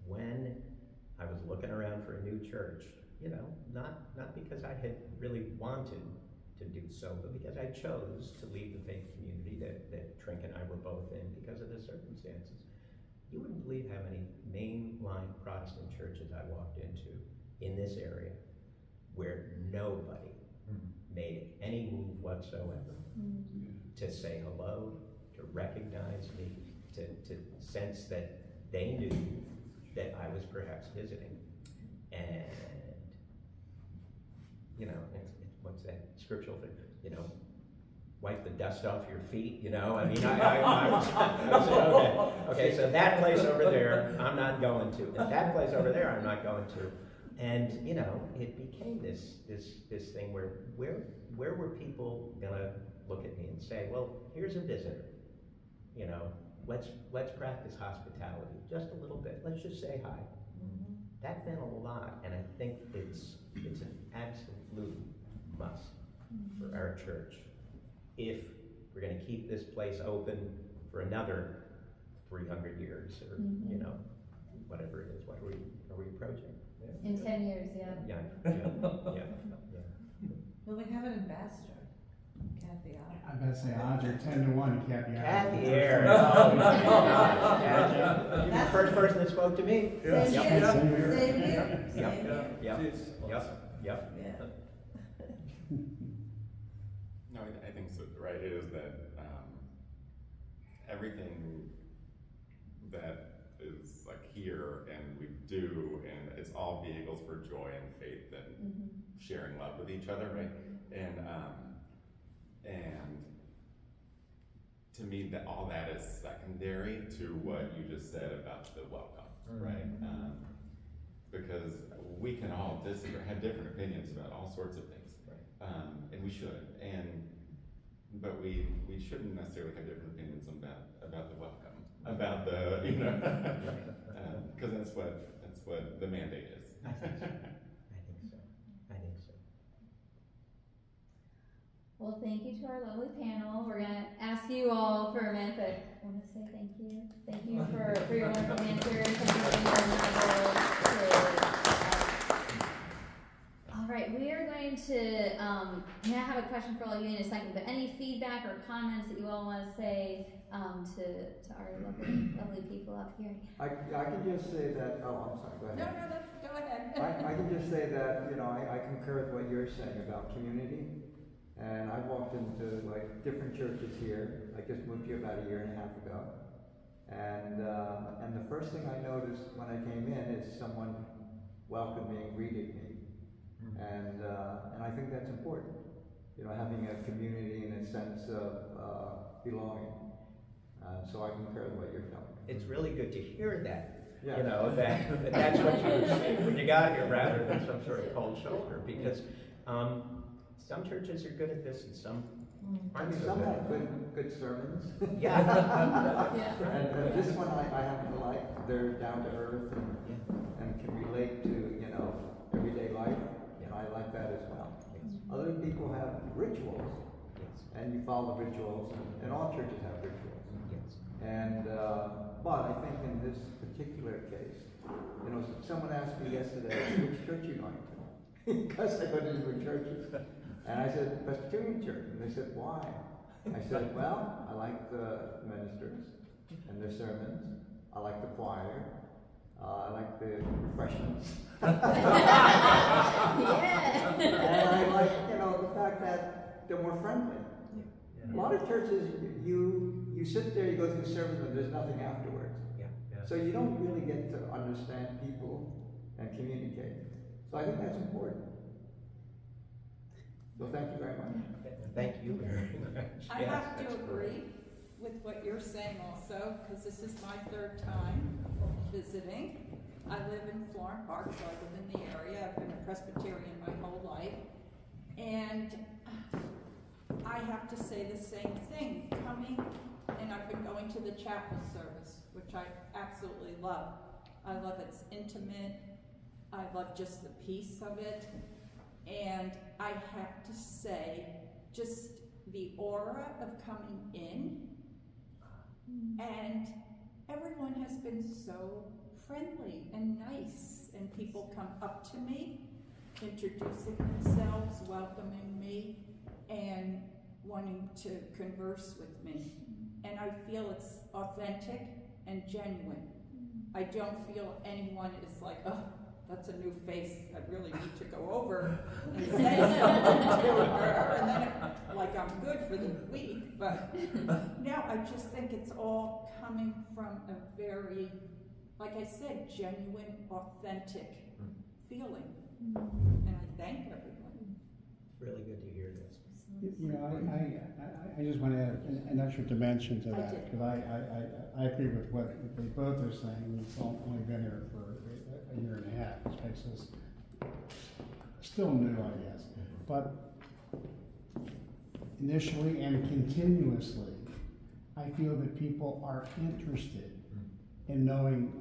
Speaker 4: When I was looking around for a new church, you know, not, not because I had really wanted to do so, but because I chose to leave the faith community that, that Trink and I were both in because of the circumstances. You wouldn't believe how many mainline Protestant churches I walked into in this area where nobody made any move whatsoever
Speaker 1: Mhm.
Speaker 4: to say hello, to recognize me, to, to sense that they knew that I was perhaps visiting. And, you know, it's, it's, what's that scriptural thing? You know, wipe the dust off your feet, you know? I mean, I, I, I [laughs] was, I was okay, okay, so that place over there, I'm not going to. And that place over there, I'm not going to. And, you know, it became this, this, this thing where, where, where were people gonna look at me and say, well, here's a visitor, you know, let's, let's practice hospitality just a little bit, let's just say hi. Mm-hmm. That meant a lot, and I think it's, it's an absolute must for our church. If we're gonna keep this place open for another three hundred years, or, you
Speaker 1: Mhm.
Speaker 4: know, whatever it is, what are we, are we approaching?
Speaker 1: In ten years, yeah.
Speaker 4: Yeah, yeah, [laughs] yeah, yeah.
Speaker 6: Well, we have an ambassador, Kathy Otter.
Speaker 3: I bet say odds are ten to one, Kathy.
Speaker 4: Kathy Aaron, oh my you're the first person that spoke to me.
Speaker 2: Yeah.
Speaker 6: Same
Speaker 4: Yep.
Speaker 6: here,
Speaker 3: Same here.
Speaker 6: same here,
Speaker 4: Yep.
Speaker 6: same here.
Speaker 4: Yep.
Speaker 2: It's
Speaker 4: Yep,
Speaker 2: awesome.
Speaker 4: yep.
Speaker 6: Yeah.
Speaker 5: No, I, I think so, right, it is that, um, everything that is like here and we do, and it's all vehicles for joy and faith and
Speaker 1: Mhm.
Speaker 5: sharing love with each other, right? And, um, and to me, that, all that is secondary to what you just said about the welcome, right? Um, because we can all disagree, have different opinions about all sorts of things. Um, and we should, and, but we, we shouldn't necessarily have different opinions about, about the welcome, about the, [laughs] you know, um, cause that's what, that's what the mandate is.
Speaker 4: I think so. [laughs] I think so. I think so.
Speaker 1: Well, thank you to our lovely panel. We're gonna ask you all for a minute, but I wanna say thank you. Thank you for, for your wonderful answers. Thank you for have a question for all of you in a second, but any feedback or comments that you all want to say um, to, to our lovely, lovely people up here?
Speaker 7: I, I can just say that, oh, I'm sorry, go
Speaker 8: No,
Speaker 7: ahead.
Speaker 8: no, that's, go ahead.
Speaker 7: I, I can just say [laughs] that, you know, I, I concur with what you're saying about community. And I walked into like different churches here. I just moved here about a year and a half ago. And, uh, and the first thing I noticed when I came in is someone welcomed me and greeted me. And, uh, and I think that's important. You know, having a community and a sense of uh, belonging. Uh, so I concur with what you're telling.
Speaker 4: It's really good to hear that.
Speaker 7: Yeah.
Speaker 4: You know, that, that that's what you, when you got here, rather than some sort of cold shoulder, because, um, some churches are good at this and some
Speaker 7: I mean, some
Speaker 4: good.
Speaker 7: have good, good sermons.
Speaker 4: Yeah. [laughs]
Speaker 1: Yeah.
Speaker 7: And, and this one I, I happen to like, they're down to earth and, and can relate to, you know, everyday life, and I like that as well. Other people have rituals, and you follow the rituals, and, and all churches have rituals.
Speaker 4: Yes.
Speaker 7: And, uh, but I think in this particular case, you know, someone asked me yesterday, which church you going to? [laughs] Because I go to different churches. And I said, Presbyterian church. And they said, why? I said, well, I like the ministers and their sermons. I like the choir. Uh, I like the refreshments. [laughs]
Speaker 1: yeah.
Speaker 7: and I like, you know, the fact that they're more friendly. Yeah. A lot of churches, you you sit there, you go through the service, but there's nothing afterwards.
Speaker 4: Yeah.
Speaker 7: So you don't really get to understand people and communicate. So I think that's important. So thank you very much.
Speaker 4: Thank you very much.
Speaker 8: I
Speaker 4: Yes,
Speaker 8: have to agree
Speaker 4: great.
Speaker 8: with what you're saying also, because this is my third time visiting. I live in Florham Park, so I live in the area. I've been a Presbyterian my whole life. And I have to say the same thing, coming, and I've been going to the chapel service, which I absolutely love. I love it's intimate. I love just the peace of it. And I have to say, just the aura of coming in, mm. and everyone has been so friendly and nice, and people come up to me, introducing themselves, welcoming me, and wanting to converse with me. And I feel it's authentic and genuine. I don't feel anyone is like, oh, that's a new face. I really need to go over and [laughs] say something to her, and then it, like I'm good for the week. But now I just think it's all coming from a very, like I said, genuine, authentic hmm. feeling. Hmm. And I thank everyone.
Speaker 4: It's really good to hear this.
Speaker 3: You you know, I, I, I- I just want to add an- an extra dimension to
Speaker 8: I
Speaker 3: that, because I, I, I, I agree with what they both are saying. We've all- only been here for a- a year and a half, which makes us still new, I guess. Mm-hmm. But initially and continuously, I feel that people are interested mm-hmm. in knowing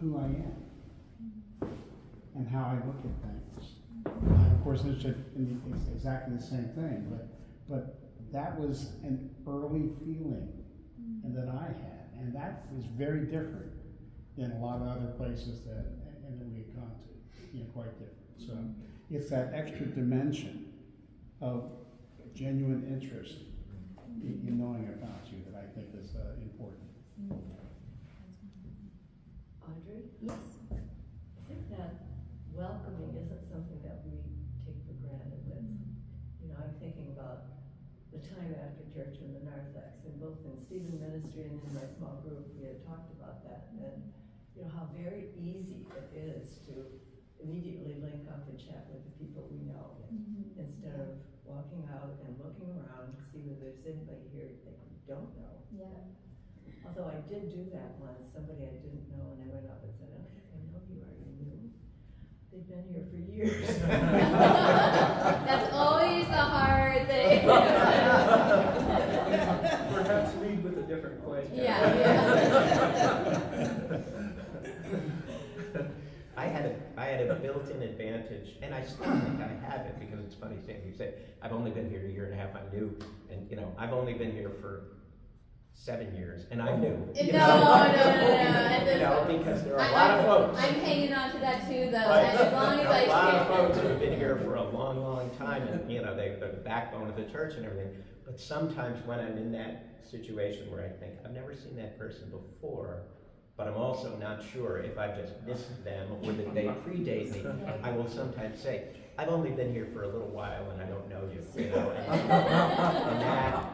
Speaker 3: who I am and how I look at things. And of course, it's, just- it's exactly the same thing, but, but that was an early feeling and that I had, and that was very different than a lot of other places that, and that we've gone to, you know, quite different. So it's that extra dimension of genuine interest in, in knowing about you that I think is uh, important.
Speaker 9: Audrey,
Speaker 1: Yes.
Speaker 9: I think that welcoming isn't something that we take for granted. That's, you know, I'm thinking about the time after church and the narthex, and both in Stephen ministry and in my small group, we had talked about that, and, you know, how very easy it is to immediately link up and chat with the people we know, mm-hmm. instead of walking out and looking around to see whether there's anybody here that we don't know.
Speaker 1: Yeah.
Speaker 9: Although I did do that once, somebody I didn't know, and I went up and said, I I know you, are you new? They've been here for years. [laughs]
Speaker 1: That's always the hard thing.
Speaker 2: Perhaps lead with a different question.
Speaker 1: Yeah,
Speaker 4: I had a, I had a built-in advantage, and I still think I have it, because it's funny, Sam, you say I've only been here a year and a half, I'm new, and, you know, I've only been here for seven years, and I'm new.
Speaker 1: No,
Speaker 4: you
Speaker 1: no,
Speaker 4: know?
Speaker 1: no, no, no. [laughs]
Speaker 4: You know, because there are
Speaker 1: I-
Speaker 4: a lot of
Speaker 1: I'm-
Speaker 4: folks.
Speaker 1: I'm hanging on to that too, though,
Speaker 4: Right.
Speaker 1: as long as I
Speaker 4: A lot of folks who have been here for a long, long time. time, and you know they, they're the backbone of the church and everything. But sometimes when I'm in that situation where I think I've never seen that person before, but I'm also not sure if I've just missed them or that they predate me, [laughs] I will sometimes say, I've only been here for a little while and I don't know you, you [laughs] know. And, and that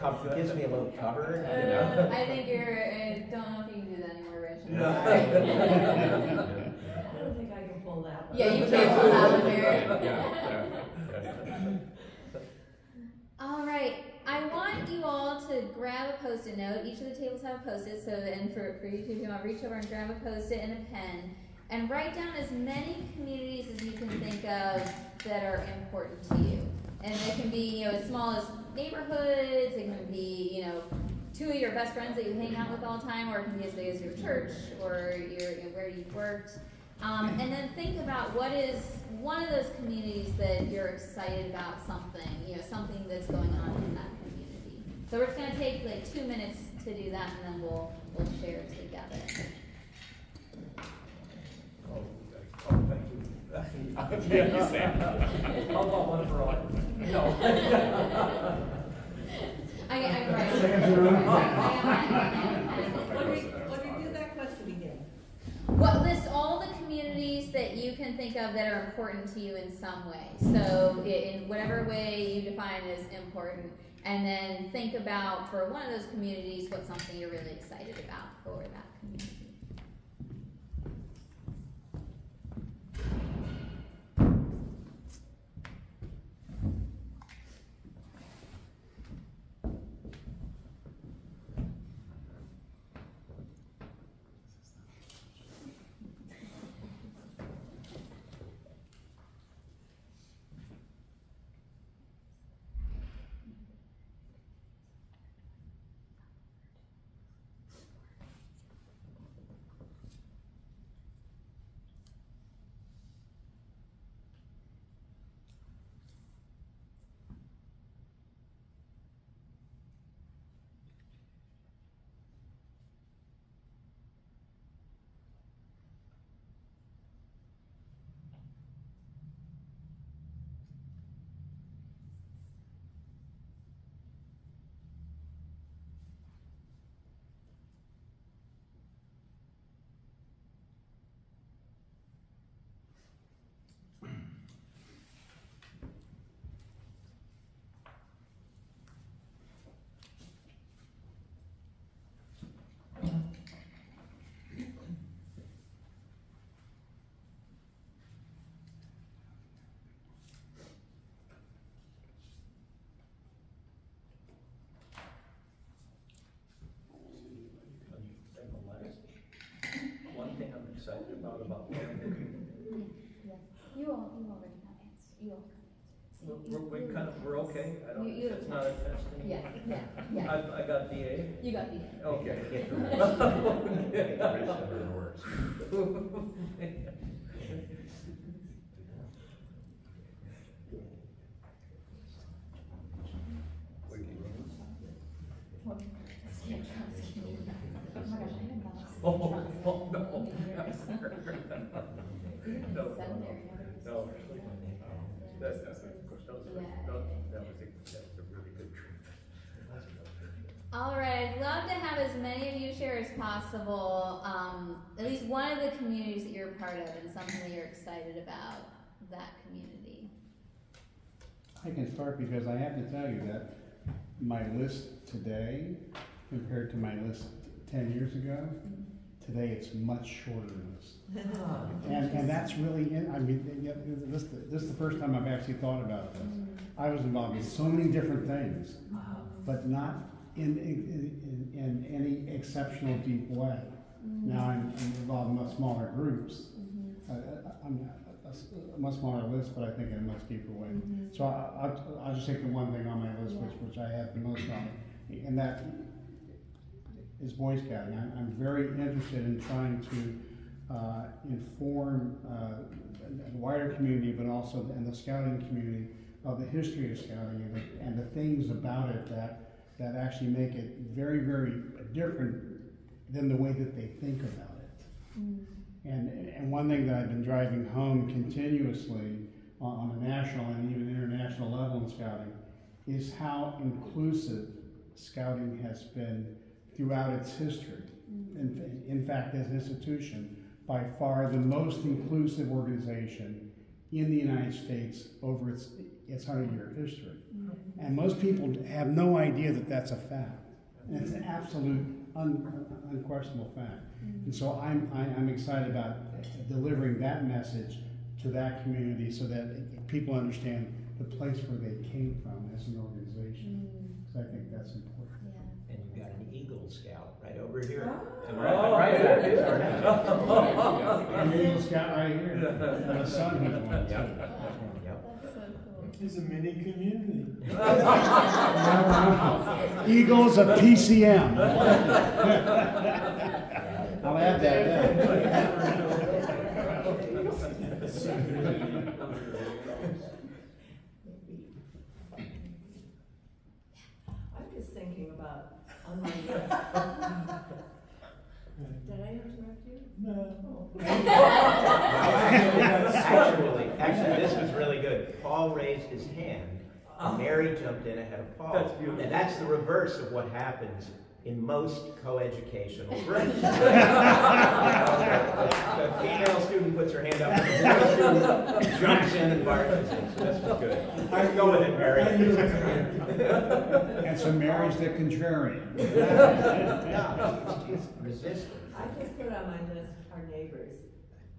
Speaker 4: co- gives me a little cover, you know.
Speaker 1: Uh, [laughs] I think you're, I don't know if you can do that anymore, Rich. I'm
Speaker 2: Yeah.
Speaker 1: sorry.
Speaker 9: I don't think I can pull that one.
Speaker 1: Yeah, you can't pull that one
Speaker 5: Yeah,
Speaker 1: here.
Speaker 5: yeah.
Speaker 1: All right, I want you all to grab a post-it note. Each of the tables have a post-it, so and for, for you two, if you want to reach over and grab a post-it and a pen, and write down as many communities as you can think of that are important to you. And it can be, you know, as small as neighborhoods. It can be, you know, two of your best friends that you hang out with all the time, or it can be as big as your church or your, you know, where you've worked. Um, and then think about what is one of those communities that you're excited about something, you know, something that's going on in that. So we're just gonna take like two minutes to do that, and then we'll we'll share together.
Speaker 2: Oh, oh, thank you.
Speaker 5: Thank you, Sam.
Speaker 2: How about one for all? No.
Speaker 1: I, I'm right.
Speaker 6: What do we, what do that question again?
Speaker 1: What list all the communities that you can think of that are important to you in some way. So in whatever way you define as important, and then think about for one of those communities what's something you're really excited about for that community.
Speaker 2: One thing I'm excited about, about learning the community.
Speaker 1: You all, you already got answers. You all
Speaker 2: We're, we're kind of, we're okay? I don't,
Speaker 1: You- you-
Speaker 2: it's not a test
Speaker 1: Yeah, yeah, yeah. [laughs]
Speaker 2: I, I got the A?
Speaker 1: You got the.
Speaker 2: Okay.
Speaker 4: Get [laughs]
Speaker 2: Okay. [laughs]
Speaker 5: Never works.
Speaker 2: Oh, oh, no. No. No. That's, that's, that was, that was, that was a, that was a really good trip.
Speaker 1: All right, I'd love to have as many of you share as possible, um, at least one of the communities that you're a part of and something that you're excited about that community.
Speaker 3: I can start because I have to tell you that my list today compared to my list ten years ago, today it's much shorter list. [laughs] Oh, and, and that's really, in- I mean, yeah, this, this is the first time I've actually thought about this. Mm. I was involved in so many different things, but not in, in, in, in any exceptional deep way. Mm. Now I'm I'm involved in much smaller groups. Uh, I'm a- a, much smaller list, but I think in a much deeper way. Mm-hmm. So I, I'll, I'll just take the one thing on my list, which, which I have the most on, and that is Boy Scouting. I'm, I'm very interested in trying to uh, inform uh, the wider community, but also in the scouting community, of the history of scouting and the, and the things about it that, that actually make it very, very different than the way that they think about it. And, and one thing that I've been driving home continuously on, on a national and even international level in scouting is how inclusive scouting has been throughout its history. Mm-hmm. In, in fact, as an institution, by far the most inclusive organization in the United States over its, its 100 year history. Mm-hmm. And most people have no idea that that's a fact. And it's an absolute, un, unquestionable fact. Mm-hmm. And so I'm, I, I'm excited about delivering that message to that community so that people understand the place where they came from as an organization. Because I think that's important.
Speaker 4: And you've got an Eagle Scout right over here.
Speaker 8: Ah.
Speaker 4: And
Speaker 2: Oh,
Speaker 4: right, right back [laughs]
Speaker 2: yeah.
Speaker 4: there.
Speaker 3: I'm [laughs] an Eagle Scout right here. My son has one too.
Speaker 4: Yep.
Speaker 1: That's so cool.
Speaker 10: It's a mini community. [laughs]
Speaker 3: Eagles of PCM. I'll add that.
Speaker 9: I'm just thinking about on my list. Did I interrupt you?
Speaker 10: No.
Speaker 4: Actually, actually, this was really good. Paul raised his hand, and Mary jumped in ahead of Paul.
Speaker 2: That's beautiful.
Speaker 4: And that's the reverse of what happens in most coeducational [laughs] groups. The female student puts her hand up, and the boy student jumps in and barges in, so this was good. I can go with it, Mary.
Speaker 3: And so Mary's the contrarian.
Speaker 4: Yeah, she's she's resistant.
Speaker 9: I just put on my list our neighbors,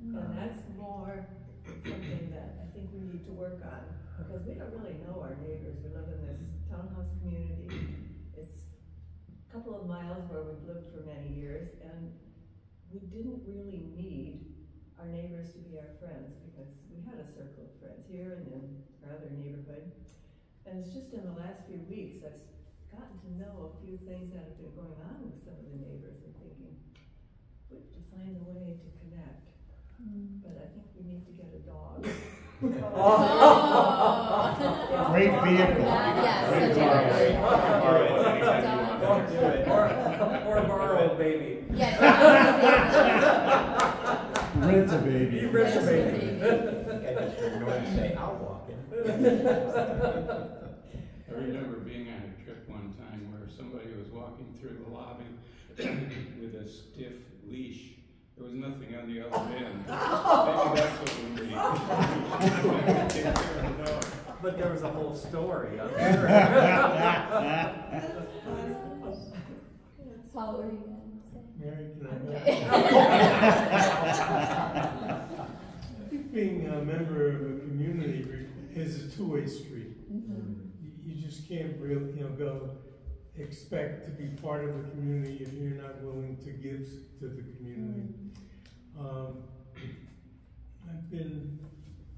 Speaker 9: and that's more something that I think we need to work on, because we don't really know our neighbors, we live in this townhouse community. Couple of miles where we've lived for many years, and we didn't really need our neighbors to be our friends, because we had a circle of friends here and in our other neighborhood. And it's just in the last few weeks, I've gotten to know a few things that have been going on with some of the neighbors and thinking, we have to find a way to connect. Hmm. But I think we need to get a dog.
Speaker 1: Oh. [laughs]
Speaker 3: Great vehicle.
Speaker 1: Yes,
Speaker 3: Great
Speaker 1: such a
Speaker 3: vehicle.
Speaker 1: good one.
Speaker 4: Borrow it anytime you want.
Speaker 2: Or,
Speaker 4: Do it.
Speaker 2: or, or borrow a baby.
Speaker 1: Yeah.
Speaker 3: Rent a
Speaker 2: You
Speaker 3: baby.
Speaker 2: rent a baby.
Speaker 4: And just ignore and say, I'll walk in.
Speaker 11: I remember being on a trip one time where somebody was walking through the lobby [clears throat] with a stiff leash. There was nothing on the other end. Maybe that's what we need. Take care of the dog.
Speaker 2: But there was a whole story, I'm sure.
Speaker 1: Paul, what were you gonna say?
Speaker 10: Mary, can I? Being a member of a community is a two-way street. Mm-hmm. You- You just can't really, you know, go expect to be part of a community if you're not willing to give to the community. Mm-hmm. Um, I've been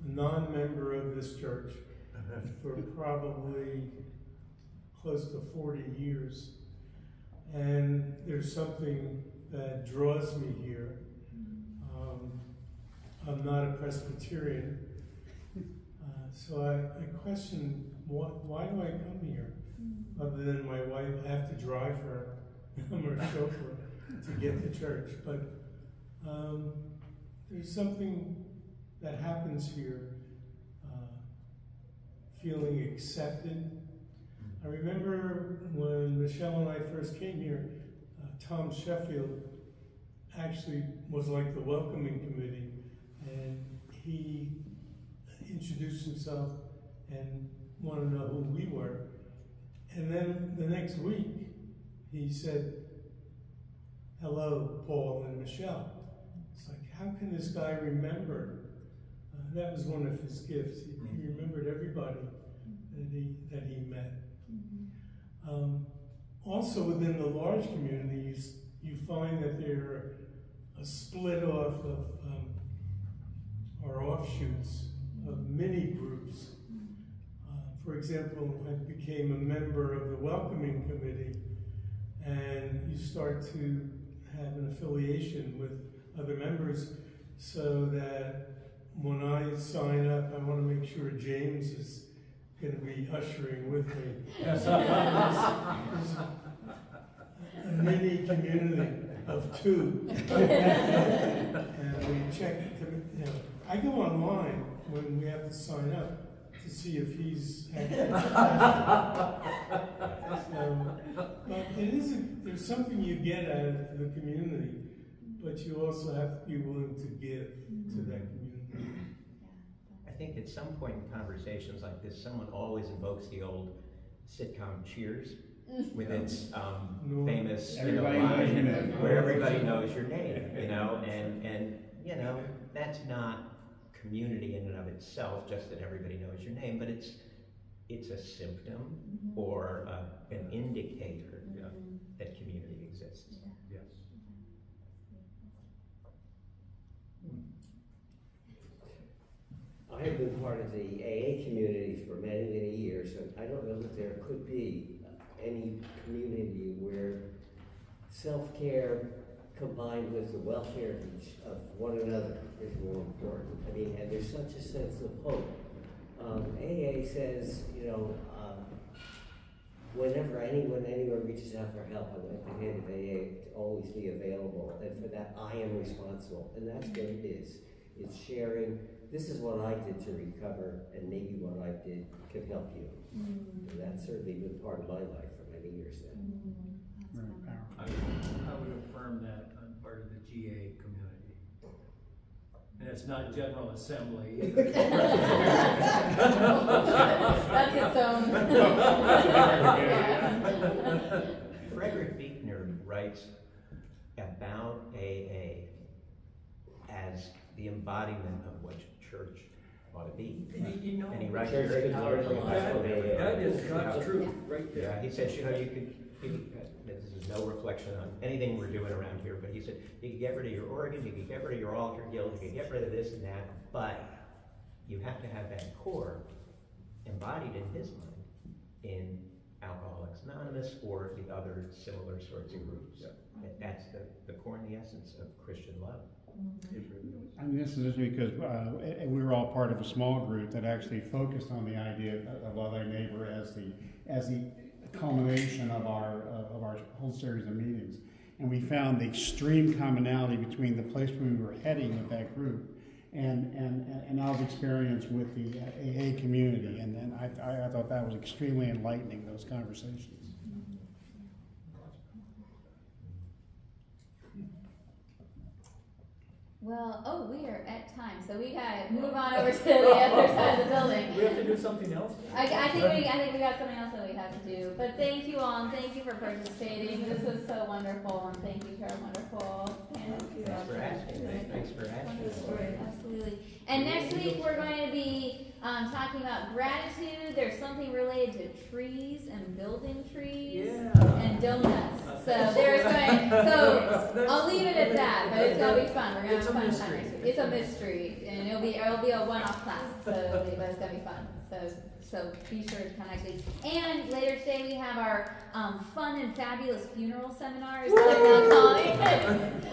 Speaker 10: a non-member of this church for [laughs] probably close to forty years. And there's something that draws me here. Um, I'm not a Presbyterian, uh, so I, I question what, why do I come here? Other than my wife, I have to drive her, [laughs] I'm her chauffeur to get to church. But um, there's something that happens here, uh, feeling accepted. I remember when Michelle and I first came here, uh, Tom Sheffield actually was like the welcoming committee, and he introduced himself and wanted to know who we were. And then the next week, he said, "Hello, Paul and Michelle." How can this guy remember? Uh, that was one of his gifts. He, he remembered everybody that he that he met. Um, also, within the large communities, you, you find that there are a split off of, um, or offshoots of many groups. Uh, for example, I became a member of the welcoming committee, and you start to have an affiliation with other members so that when I sign up, I want to make sure James is going to be ushering with me. [laughs] A mini community of two. and we check, you know, I go online when we have to sign up to see if he's. [laughs] So, But it isn't, there's something you get out of the community, but you also have to be willing to give to that community.
Speaker 4: I think at some point in conversations like this, someone always invokes the old sitcom Cheers with its um,
Speaker 10: No.
Speaker 4: famous, you know,
Speaker 3: Everybody knows your
Speaker 4: line where everybody knows your name, you know, [laughs] and, and, you know, that's not community in and of itself, just that everybody knows your name, but it's, it's a symptom or uh, an indicator
Speaker 2: Yeah.
Speaker 4: that community exists.
Speaker 2: Yes.
Speaker 12: I have been part of the AA community for many, many years, and I don't know that there could be any community where self-care combined with the welfare of each, of one another is more important. I mean, and there's such a sense of hope. Um, AA says, you know, um, whenever anyone anywhere reaches out for help, I want the head of AA to always be available, and for that I am responsible, and that's what it is. It's sharing. This is what I did to recover, and maybe what I did can help you. Mm. And that's certainly been part of my life for many years now. Mm.
Speaker 3: Very powerful.
Speaker 2: I would, I would affirm that I'm part of the GA community. And it's not General Assembly. [laughs] [laughs]
Speaker 1: That's its own. [laughs]
Speaker 4: Frederick Buechner writes about AA as the embodiment of what church ought to be.
Speaker 2: And you- you know-
Speaker 4: And he writes
Speaker 12: Church
Speaker 4: very
Speaker 12: could learn a lot
Speaker 4: powerfully
Speaker 12: from
Speaker 4: about
Speaker 12: AA.
Speaker 2: That is God's truth, right there.
Speaker 4: Yeah, he says, you know, you could, you, uh, this is no reflection on anything we're doing around here, but he said, you could get rid of your organ, you could get rid of your altar guild, you could get rid of this and that, but you have to have that core embodied in his mind in Alcoholics Anonymous or the other similar sorts of groups. That- That's the, the core and the essence of Christian love.
Speaker 3: And this is just because uh, we were all part of a small group that actually focused on the idea of- thy neighbor as the as the culmination of our of our whole series of meetings. And we found the extreme commonality between the place we were heading with that group and and and our experience with the AA community. And then I, I, I thought that was extremely enlightening. Those conversations.
Speaker 1: Well, oh, we are at time, so we gotta [laughs] move on over to the [laughs] other side of the building.
Speaker 2: We have to do something else?
Speaker 1: I, I think we, I think we got something else that we have to do, but thank you all, and thank you for participating, this was so wonderful, and thank you, Carol, wonderful.
Speaker 4: Thanks for asking, thanks for asking.
Speaker 1: Absolutely. And next week, we're going to be, um, talking about gratitude, there's something related to trees and building trees.
Speaker 2: Yeah.
Speaker 1: And donuts, so there's going, so, [laughs] I'll leave it at that, but it's gonna be fun, we're gonna have
Speaker 2: It's
Speaker 1: a
Speaker 2: a
Speaker 1: fun time
Speaker 2: mystery.
Speaker 1: It's a mystery, and it'll be, it'll be a one-off class, so it'll be, but it's gonna be fun, so, so be sure to come next week. And later today, we have our, um, fun and fabulous funeral seminar, is what I'm not calling it.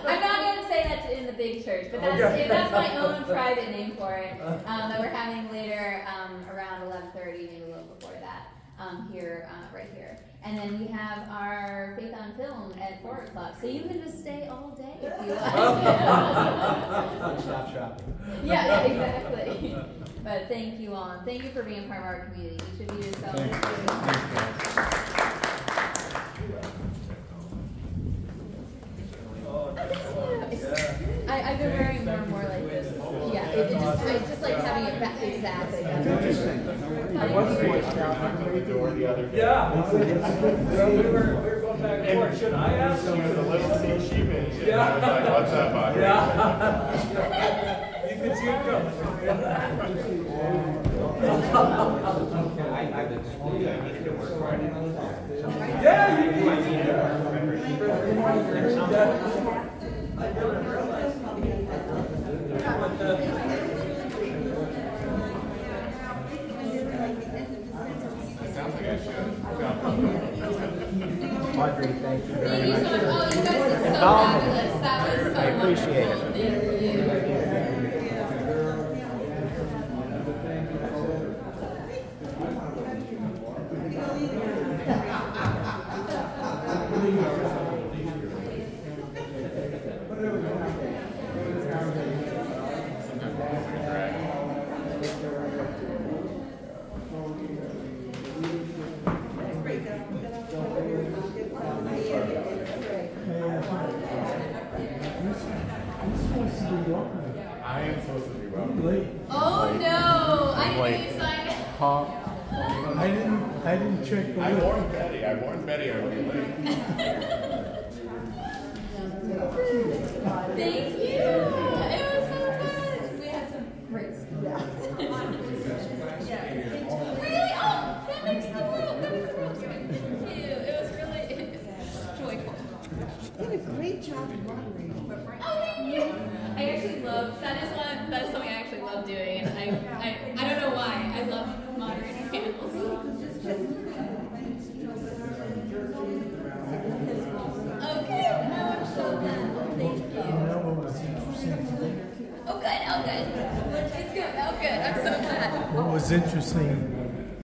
Speaker 1: [laughs] I'm not gonna say that in the big church, but that's,
Speaker 2: Okay.
Speaker 1: that's my own [laughs] private name for it, um, that we're having later, um, around eleven thirty, maybe a little before that, um, here, uh, right here. And then we have our Faith on Film at four o'clock, so you can just stay all day if you [laughs] like.
Speaker 4: Stop shopping.
Speaker 1: Yeah, yeah, exactly. But thank you all, and thank you for being part of our community. Each of you is so. [laughs] I, I've been wearing more and more like this. Yeah, it, it just, I just like having it back exactly.
Speaker 7: I was a Boy
Speaker 5: the door the other day.
Speaker 2: Yeah. We were, we were going back and forth, should I ask
Speaker 5: She was a little sea sheepish,
Speaker 2: Yeah.
Speaker 5: I was like, what's up, Audrey?
Speaker 2: Yeah. [laughs] You could see it coming.
Speaker 4: I, I would, I needed to work hard.
Speaker 2: Yeah, you
Speaker 4: Do I
Speaker 2: did.
Speaker 4: need to remember? Next summer?
Speaker 2: I didn't realize.
Speaker 5: It sounds like I should.
Speaker 7: Audrey, thank you very
Speaker 1: Thank you
Speaker 7: much.
Speaker 1: so